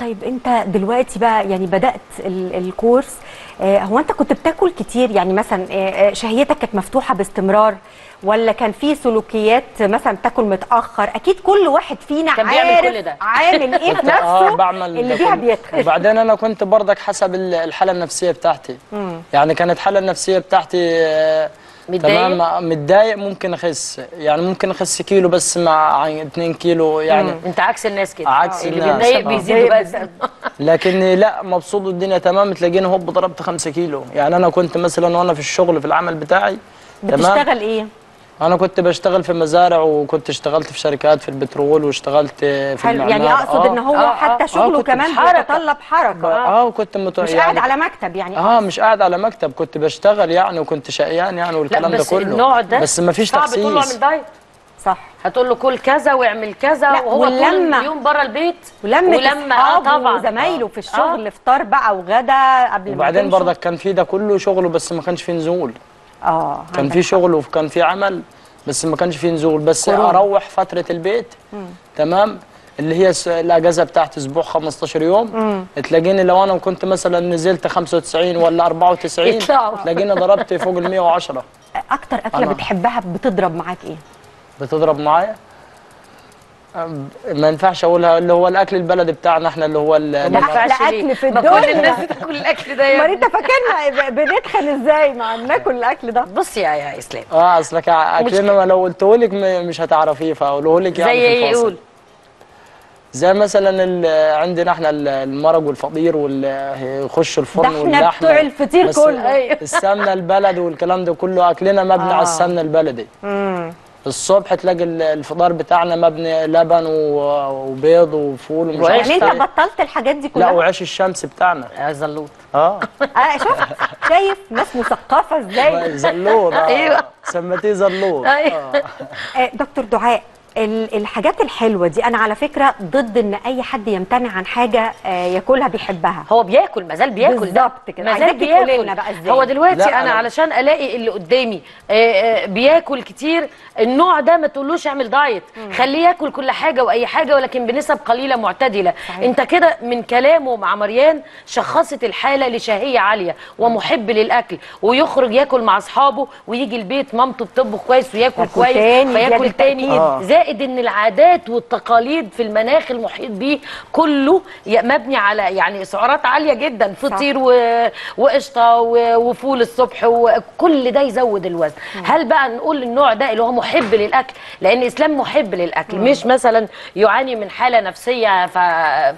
طيب أنت دلوقتي بقى يعني بدأت ال- الكورس هو أنت كنت بتاكل كتير؟ يعني مثلا آه، آه، شهيتك كانت مفتوحة باستمرار ولا كان في سلوكيات مثلا تاكل متأخر؟ أكيد كل واحد فينا كان بيعمل عارف كل ده. عامل إيه في كنت نفسه بعمل اللي بيها. بيتخن. وبعدين أنا كنت برضك حسب ال- الحالة النفسية بتاعتي. يعني كانت الحاله النفسية بتاعتي آه، متضايق؟ تمام متضايق ممكن أخس. يعني ممكن أخس كيلو بس مع 2 كيلو يعني انت عكس الناس كده. عكس اللي. بيتضايق. بيزيد وزن لكن لا مبسوط الدنيا تمام تلاقيني هوب ضربت 5 كيلو. يعني أنا كنت مثلا وأنا في الشغل في العمل بتاعي تمام؟ بتشتغل إيه؟ أنا كنت بشتغل في مزارع وكنت اشتغلت في شركات في البترول واشتغلت في حلو المعمار يعني أقصد آه. إن هو آه، آه. حتى آه، شغله كنت كمان حركة. بيتطلب حركة آه وكنت مت... مش يعني قاعد على مكتب يعني آه مش قاعد على مكتب كنت بشتغل يعني وكنت شقيان يعني لا والكلام ده بس كله النوع ده بس ما فيش صعب تقول له تخسيس اعمل دايت صح هتقول له كل كذا واعمل كذا وهو طول ولما- اليوم بره البيت ولما ولما آه طبعا وزمايله في آه. الشغل فطار بقى وغدا قبل ما وبعدين. برضك كان في ده كله شغل بس ما كانش فيه نزول آه كان في شغل وكان في عمل بس ما كانش فيه نزول. بس كورونا. أروح فترة البيت تمام؟ اللي هي الأجازة بتاعت أسبوع 15 يوم. تلاقيني لو أنا كنت مثلا نزلت 95 ولا 94 يطلعوا. تلاقيني ضربت فوق ال 110 أكتر أكلة بتحبها بتضرب معاك إيه؟ بتضرب معايا؟ ما ينفعش أقولها اللي هو الأكل البلدي بتاعنا إحنا اللي هو اللي- أحلى ينفعش ليه؟ في ما كل الدنيا. الناس بتاكل الأكل ده ابني. أنت فاكرنا بنتخن إزاي مع ناكل الأكل ده بص يا يا إسلام آه اصلك أكلنا ما لو قلته لك مش هتعرفيه فاقوله لك يعني زي في إيه. يقول زي مثلا عندنا إحنا ال- المرق والفطير ويخش الفرن ده إحنا واللحمة بتوع الفطير كله. السمنة البلد والكلام ده كله أكلنا مبني آه. على السمنة البلدي الصبح تلاقي ال- الفطار بتاعنا مبني لبن وبيض وفول ومش عارف يعني انت إيه. بطلت الحاجات دي لا كلها وعيش الشمس بتاعنا يا زلوط آه آه شوف شايف ناس مثقفة إزاي زلوط آه. أيوه. سميتيه زلوط أيوه. آه دكتور دعاء الحاجات الحلوة دي أنا على فكرة ضد إن أي حد يمتنع عن حاجة آه، ياكلها بيحبها هو بياكل ما زال بياكل. بالظبط كده. ما زال عايزاكي تقولي بياكل بقى إزاي. هو دلوقتي أنا أنا- علشان ألاقي اللي قدامي آه، آه، بياكل كتير النوع ده ما تقولوش اعمل دايت خليه ياكل كل حاجة وأي حاجة ولكن بنسب قليلة معتدلة صحيح. أنت كده من كلامه مع مريان شخصت الحالة لشهية عالية ومحب للأكل ويخرج ياكل مع أصحابه ويجي البيت مامته بتطبخ كويس وياكل ياكل كويس تاني، فياكل تاني تأكيد. آه. زائد إن العادات والتقاليد في المناخ المحيط بيه كله مبني على يعني سعرات عالية جدا فطير و- وقشطة و- وفول الصبح وكل ده يزود الوزن. هل بقى نقول النوع ده اللي هو محب للأكل؟ لأن إسلام محب للأكل مش مثلا يعاني من حالة نفسية ف...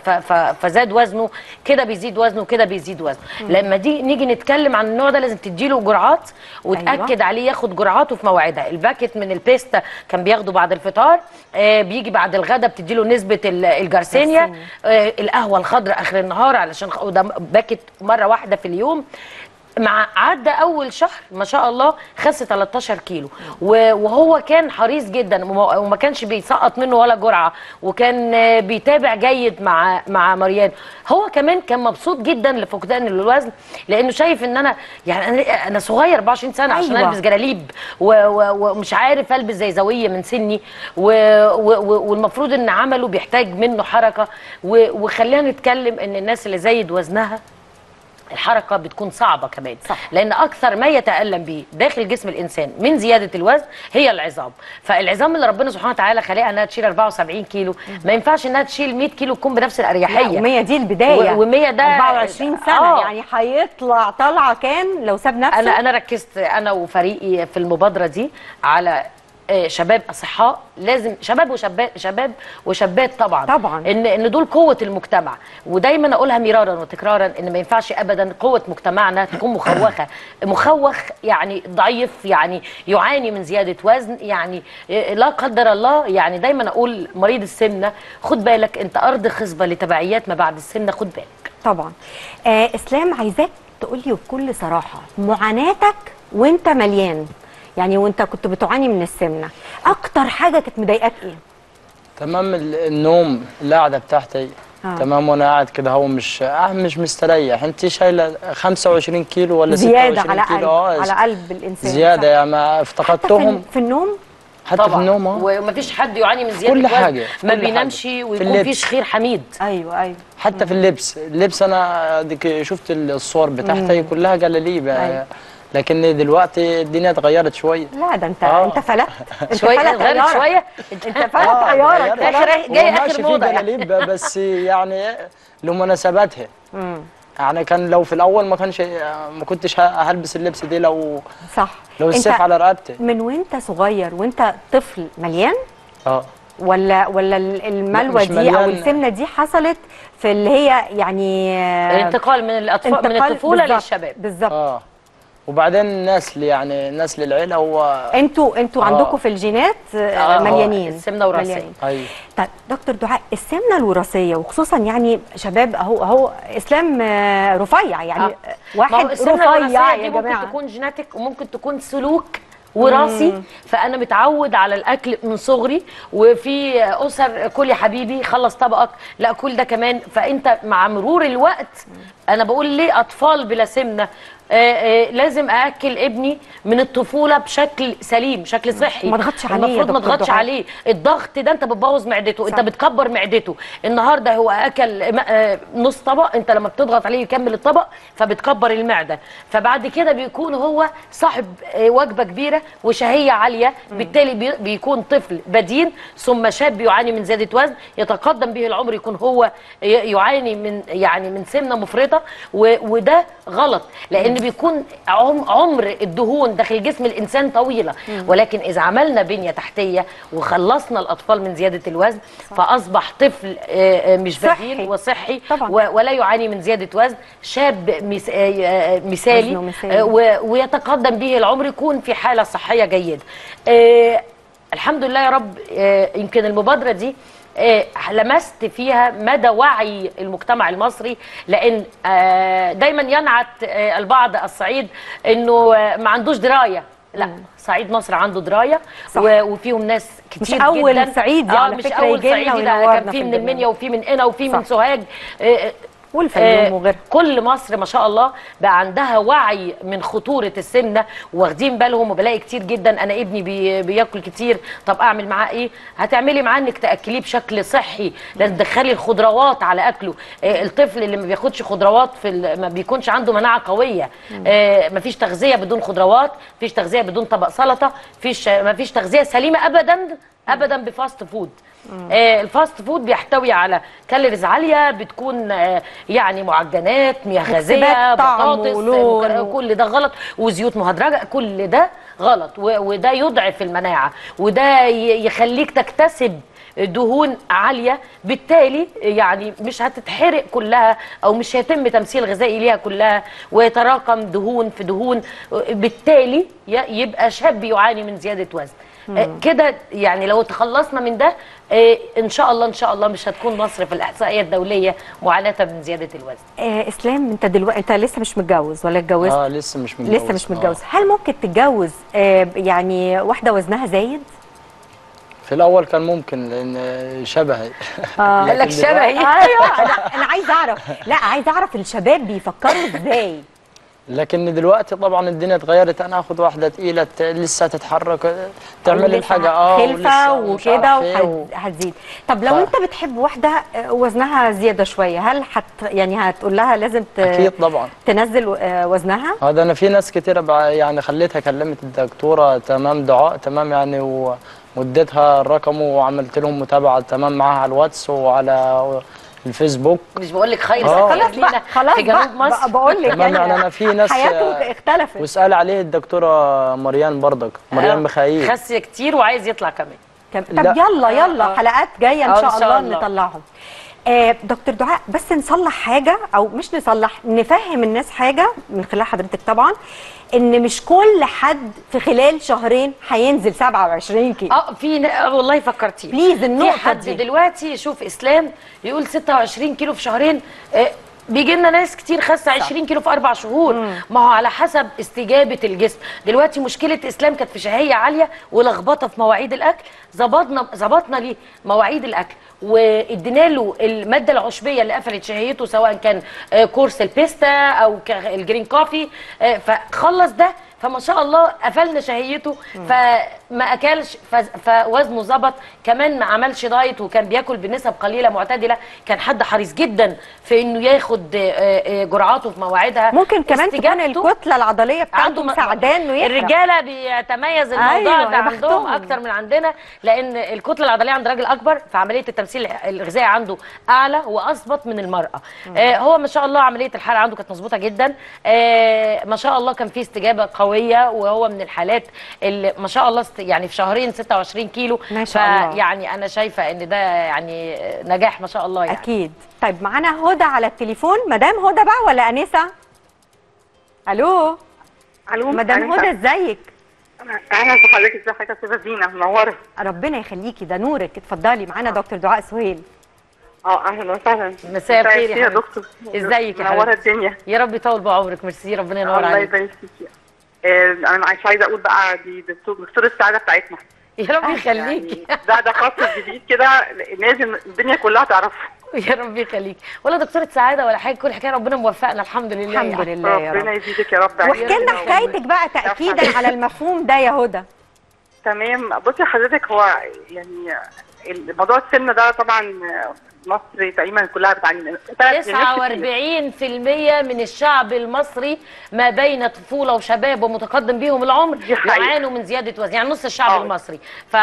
ف... ف... فزاد وزنه كده بيزيد وزنه كده بيزيد وزنه. لما دي نيجي نتكلم عن النوع ده لازم تديله جرعات وتأكد أيوة. عليه ياخد جرعاته في مواعيدها. ال packet من البيستا كان بياخده بعد الفطار آه بيجي بعد الغداء بتديله نسبة ال- الجرسينيا جرسينيا. آه القهوة الخضراء آخر النهار علشان وده باكت مرة واحدة في اليوم مع عدى أول شهر ما شاء الله خس 13 كيلو. وهو كان حريص جدا وما كانش بيسقط منه ولا جرعة. وكان بيتابع جيد مع مع مريان هو كمان كان مبسوط جدا لفقدان الوزن لأنه شايف إن أنا يعني أنا صغير 24 سنة عشان أيوة. ألبس جلاليب. ومش عارف ألبس زي زاويه من سني. والمفروض إن عمله بيحتاج منه حركة. وخلينا نتكلم إن الناس اللي زايد وزنها الحركة بتكون صعبة كمان. صح. لأن أكثر ما يتألم به داخل جسم الإنسان من زيادة الوزن هي العظام. فالعظام اللي ربنا سبحانه وتعالى خلقها إنها تشيل 74 كيلو. ما ينفعش إنها تشيل 100 كيلو تكون بنفس الأريحية. و100 دي البداية. و- و100 ده- 24 سنه آه. يعني هيطلع طلعة كان لو ساب نفسه. أنا أنا ركزت أنا وفريقي في المبادرة دي على آه، شباب أصحاء لازم شباب وشابات شباب وشابات طبعا. طبعاً. إن إن دول قوة المجتمع. ودايما أقولها مرارا وتكرارا إن ما ينفعش ابدا قوة مجتمعنا تكون مخوخة. مخوخ يعني ضعيف يعني يعاني من زيادة وزن يعني آه، لا قدر الله. يعني دايما أقول مريض السمنة خد بالك أنت أرض خصبة لتبعيات ما بعد السمنة خد بالك. طبعا. آه إسلام عايزاك تقولي بكل صراحة معاناتك وأنت مليان. يعني وانت كنت بتعاني من السمنة. أكتر حاجة كانت مضايقاك إيه؟ تمام ال- النوم القعدة بتاعتي. آه. تمام وأنا قاعد كده هو مش آه مش مستريح. أنت شايلة 25 كيلو ولا زيادة 26 على قلب كيلو؟ آه على قلب الإنسان زيادة. يعني ما حتى في, افتقدتهم. في النوم؟ حتى في النوم آه. ومفيش حد يعاني من زيادة كل في ما كل بينامش حاجة. في ويكون اللبس. فيه شخير حميد. أيوه أيوه. حتى في اللبس. اللبس أنا شفت الصور بتاعتي كلها جلاليب. أيوة. لكن دلوقتي الدنيا اتغيرت شوية لا ده انت آه. انت فلت شوية فلت غيرت عيارك. شوية انت فلت عيارك اتغيرت. آخر- جاي في موضة يعني. بس يعني لمناسباتها. يعني كان لو في الأول ما كانش ما كنتش هلبس اللبس دي لو صح لو السيف على رقبتي من وانت صغير وانت طفل مليان آه ولا ولا ال- الملوى دي أو. السمنة دي حصلت في اللي هي يعني آه، الانتقال من الاطفال من الطفولة للشباب بالظبط آه وبعدين نسل يعني نسل العيلة هو أنتوا أنتوا آه. عندكم في الجينات آه، آه، مليانين السمنة وراثية. مليانين. أيوه طيب دكتور دعاء السمنة الوراثية وخصوصا يعني شباب اهو اهو إسلام آه، رفيع يعني آه. آه. واحد رفيع يا دي ممكن جماعة تكون جيناتك وممكن تكون سلوك وراثي فأنا متعود على الأكل من صغري وفي أسر كل يا حبيبي خلص طبقك لا كل ده كمان فأنت مع مرور الوقت أنا بقول ليه أطفال بلا سمنة آه آه لازم أأكل ابني من الطفولة بشكل سليم شكل صحي. ما اضغطش عليه المفروض ما دعاء. عليه. الضغط ده أنت بتبوظ معدته أنت صح. بتكبر معدته. النهارده هو أكل آه، نص طبق أنت لما بتضغط عليه يكمل الطبق فبتكبر المعدة. فبعد كده بيكون هو صاحب آه، وجبة كبيرة وشهية عالية. بالتالي بي- بيكون طفل بدين ثم شاب يعاني من زيادة وزن يتقدم به العمر يكون هو يعاني من يعني من سمنة مفرطة وده غلط. لأن بيكون عم- عمر الدهون داخل جسم الإنسان طويلة. ولكن إذا عملنا بنية تحتية وخلصنا الأطفال من زيادة الوزن فأصبح طفل آه، آه، مش. بدين وصحي طبعاً. ولا يعاني من زيادة وزن. شاب آه، مثالي ويتقدم به العمر يكون في حالة صحية جيدة. الحمد لله يا رب يمكن المبادرة دي لمست فيها مدى وعي المجتمع المصري لأن آه، دايما ينعت آه، البعض الصعيد إنه آه، ما عندوش دراية لا صعيد مصر عنده دراية صح. وفيهم ناس كتير أول جدا صعيدي آه على مش فكرة أول صعيدي ده كان في من. المنيا وفي من قنا وفي من. سوهاج آه، والفيوم آه، وغيرها كل مصر ما شاء الله بقى عندها وعي من خطورة السمنه واخدين بالهم وبلاقي كتير جدا أنا ابني بي بياكل كتير. طب أعمل معاه إيه؟ هتعملي معاه إنك تأكليه بشكل صحي لازم تدخلي الخضروات على أكله. آه، الطفل اللي ما بياخدش خضروات في ما بيكونش عنده مناعة قوية. آه، مفيش تغذية بدون خضروات مفيش تغذية بدون طبق سلطة مفيش مفيش تغذية سليمة ابدا ابدا ب fast food. آه ال fast food بيحتوي على calories عالية بتكون آه يعني معجنات مياه غازيه بطاطس آه، و- كل ده غلط وزيوت مهدرجة كل ده غلط وده يضعف المناعة وده يخليك تكتسب دهون عالية بالتالي يعني مش هتتحرق كلها أو مش هيتم تمثيل غذائي ليها كلها ويتراكم دهون في دهون بالتالي يبقى شاب يعاني من زيادة وزن. آه، كده يعني لو تخلصنا من ده آه، إن شاء الله إن شاء الله مش هتكون مصر في الإحصائية الدولية معاناة من زيادة الوزن. آه إسلام أنت دلوقتي أنت لسه مش متجوز ولا اتجوزت؟ آه لسه مش متجوز. لسه مش آه. متجوز هل ممكن تتجوز آه يعني واحدة وزنها زايد؟ في الأول كان ممكن لأن شبهي. آه لكن لك شبهي. أيوه أنا أنا عايزه أعرف. لا عايزه أعرف الشباب بيفكروا إزاي؟ لكن دلوقتي طبعا الدنيا اتغيرت. أنا اخد واحدة تقيلة لسه تتحرك تعمل ولسه الحاجة. آه خلفة وكده إيه وهتزيد طب لو ف- أنت بتحب واحدة آه، وزنها زيادة شوية هل حت يعني هتقول لها لازم ت... أكيد طبعا. تنزل آه، وزنها؟ هذا أنا في ناس كتيرة بع- يعني خليتها كلمت الدكتورة تمام دعاء تمام يعني ومدتها الرقم وعملت لهم متابعة تمام معاها على الواتس وعلى الفيسبوك مش بقول لك خير آه. خلاص لينا بقى خلاص في بقى, جنوب مصر بقى بقول لك يعني أنا في ناس حياته اختلفت واسال عليه الدكتورة مريان برضك مريان مخايل خس كتير وعايز يطلع كمان طب لا. يلا يلا آه. حلقات جاية إن آه، شاء, إن شاء الله, الله. نطلعهم آه دكتور دعاء بس نصلح حاجة أو مش نصلح نفهم الناس حاجة من خلال حضرتك طبعا إن مش كل حد في خلال شهرين هينزل 27 كيلو آه في آه والله فكرتي please النقطة في حد دي. دلوقتي يشوف إسلام يقول 26 كيلو في شهرين آه، بيجي لنا ناس كتير خاسه 20 كيلو في أربع شهور. ما هو على حسب استجابة الجسم. دلوقتي مشكلة إسلام كانت في شهية عالية ولخبطة في مواعيد الأكل. ظبطنا ظبطنا ليه؟ مواعيد الأكل. وادينا له المادة العشبية اللي قفلت شهيته سواء كان آه، كورس البيستا أو ال green coffee. آه، فخلص ده فما شاء الله قفلنا شهيته فما أكلش فوزنه ظبط. كمان ما عملش دايت وكان بياكل بنسب قليلة معتدلة. كان حد حريص جدا في إنه ياخد آه، آه، جرعاته في مواعيدها. ممكن كمان تكون الكتلة العضلية بتاعته عنده م- مساعداه إنه يحرق الرجالة بيتميز الموضوع أيوة، ده عندهم. أكتر من عندنا لأن الكتلة العضلية عند الراجل أكبر فعملية التمثيل الغذائي عنده أعلى وأثبت من المرأة. آه هو ما شاء الله عملية الحرق عنده كانت مظبوطة جدا. آه ما شاء الله كان في استجابة قوية وهو من الحالات اللي ما شاء الله است- يعني في شهرين 26 كيلو. ما شاء الله. يعني أنا شايفة إن ده يعني نجاح ما شاء الله يعني. أكيد. طيب معانا هدى على التليفون. مدام هدى بقى ولا انسه ألو؟ ألو مدام أنا- هدى إزيك؟ أهلا بحضرتك ازي حضرتك يا أستاذة زينة؟ منورة. ربنا يخليكي ده نورك. اتفضلي معانا دكتور دعاء سهيل. آه أهلا وسهلا. مساء الخير يا. دكتور؟ إزيك يا منورة حبيبتي؟ الدنيا. يا رب يطول بعمرك. ميرسي ربنا ينور الله عليك. يبارك فيك آه، أنا مش عايزة أقول بقى دي دكتور السعادة بتاعتنا. يا رب يخليكي يعني ده ده خط جديد كده. لازم الدنيا كلها تعرفه. يا رب يخليك. ولا دكتورة سعادة ولا حاجة كل حكاية ربنا موفقنا الحمد لله الحمد يعني. لله يا ربنا رب. يزيدك يا رب. واحكي لنا. حكايتك بقى تاكيدا على المفهوم ده يا هدى. تمام. بصي حضرتك هو يعني موضوع السمنه ده طبعا مصر تقريبا كلها بتعاني منه ثلاث- ناس كتير. 49% من الشعب المصري ما بين طفولة وشباب ومتقدم بيهم العمر. يعانوا من زيادة وزن يعني نص الشعب آه. المصري ف.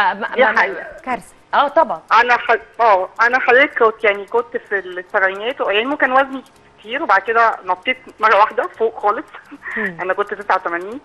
كارثة آه طبعا أنا ح... آه أنا حضرتك كنت يعني كنت في السبعينات يعني ممكن وزني كتير وبعد كده نطيت مرة واحدة فوق خالص أنا كنت 89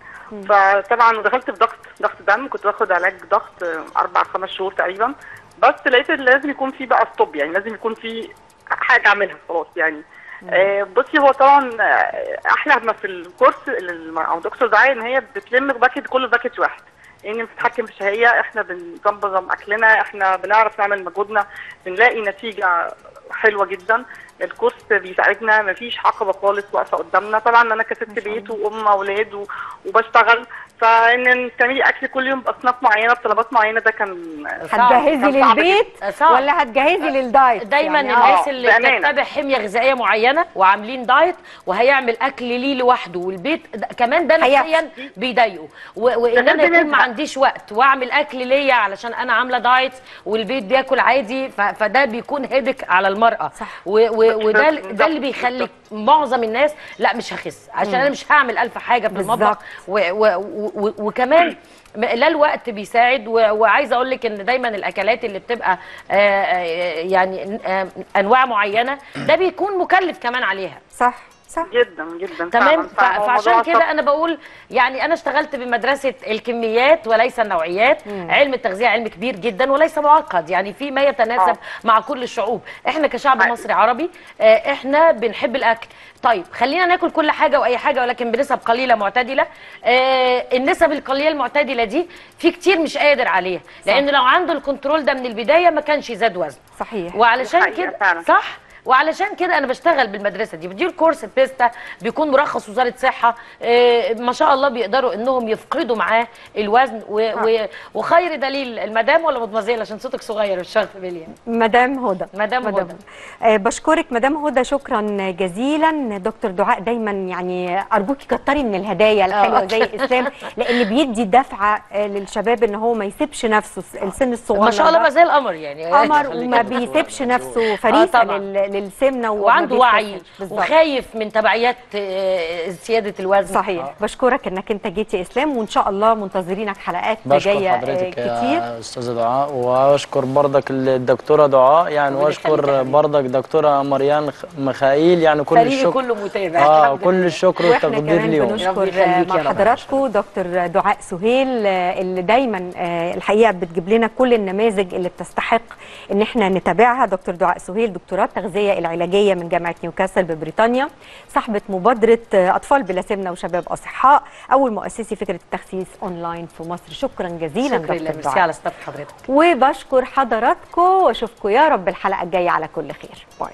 فطبعا ودخلت في ضغط ضغط دم كنت باخد علاج ضغط أربع خمس شهور تقريبا بس لقيت لازم يكون في بقى stop يعني لازم يكون في حاجة أعملها خلاص يعني. آه بصي هو طبعا آه، أحلى ما في الكورس ال- أو دكتور دعاء إن هي بتلم package كله package واحد. ان بتتحكم في الشهيه إحنا بنظم أكلنا إحنا بنعرف نعمل مجهودنا بنلاقي نتيجة حلوة جدا. الكورس بيساعدنا مفيش عقبة خالص واقفة قدامنا. طبعا أنا كست بيت وأم أولاد وبشتغل. فإن تعملي أكل كل يوم بأصناف معينة بطلبات معينة ده كان هتجهزي للبيت صعب. ولا هتجهزي لل diet دايما يعني يعني آه. الناس اللي. بتتبع حمية غذائية معينة وعاملين diet وهيعمل أكل ليه لوحده والبيت ده كمان ده. نفسيا بيضايقه وإن أنا يكون ما. عنديش وقت وأعمل أكل ليا علشان أنا عاملة diet والبيت بياكل عادي فده بيكون هدك على المرأة صح. و- و- وده. ده اللي بيخلي معظم الناس لا مش هخس. عشان أنا مش هعمل ألف حاجة في المطبخ. وكمان لا الوقت بيساعد. وعايزة أقول لك إن دايما الأكلات اللي بتبقى آه، آه، يعني آه، أنواع معينة ده بيكون مكلف كمان عليها. صح. صح؟ جدا جدا تمام. فعلاً. فعشان كده أنا بقول يعني أنا اشتغلت بمدرسة الكميات وليس النوعيات. علم التغذية علم كبير جدا وليس معقد. يعني في ما يتناسب آه. مع كل الشعوب. إحنا كشعب حقيقي. مصري عربي آه، إحنا بنحب الأكل. طيب خلينا ناكل كل حاجة وأي حاجة ولكن بنسب قليلة معتدلة. آه، النسب القليله المعتدلة دي في كتير مش قادر عليها. لأن لو عنده ال control ده من البداية ما كانش زاد وزن صحيح. وعلشان كده. صح؟ وعلشان كده أنا بشتغل بالمدرسة دي. بدير كورس بيستا بيكون مرخص وزارة صحة. آه، ما شاء الله بيقدروا إنهم يفقدوا معاه الوزن و و وخير دليل المدام ولا مدمزيل عشان صوتك صغير شرط بليان مدام هدى مدام هدى. آه بشكرك مدام هدى شكرا جزيلا. دكتور دعاء دايما يعني ارجوكي كتري من الهدايا الحلوة زي الاسلام لأن بيدي دفعة آه للشباب إن هو ما يسيبش نفسه السن الصغير ما شاء الله. بقى زي القمر يعني. قمر وما. بيسيبش نفسه فريسة طبعاً. لل- للسمنه وعنده وعي. وخايف من تبعيات آه، زيادة الوزن صحيح بشكرك إنك أنت جيت يا إسلام وإن شاء الله منتظرينك حلقات بشكر جاية آه، حضرتك كتير يا أستاذة دعاء وأشكر برضك الدكتوره دعاء يعني وأشكر. برضك دكتورة مريان مخايل يعني كل فريقي الشكر كله متابع آه كل. الشكر والتقدير ليهم بنشكر يخليك مع. حضراتكم دكتور دعاء سهيل آه، اللي دايما آه، الحقيقة بتجيب لنا كل النماذج اللي بتستحق إن إحنا نتابعها دكتور دعاء سهيل دكتوراه التغذيه العلاجية من جامعة نيوكاسل ببريطانيا. صاحبة مبادرة أطفال بلا سمنة وشباب أصحاء أول مؤسسي فكرة التخسيس أونلاين في مصر. شكرا جزيلا شكرا ميرسي على استضافه حضرتك. وبشكر حضراتكم وأشوفكم يا رب الحلقة الجاية على كل خير. bye.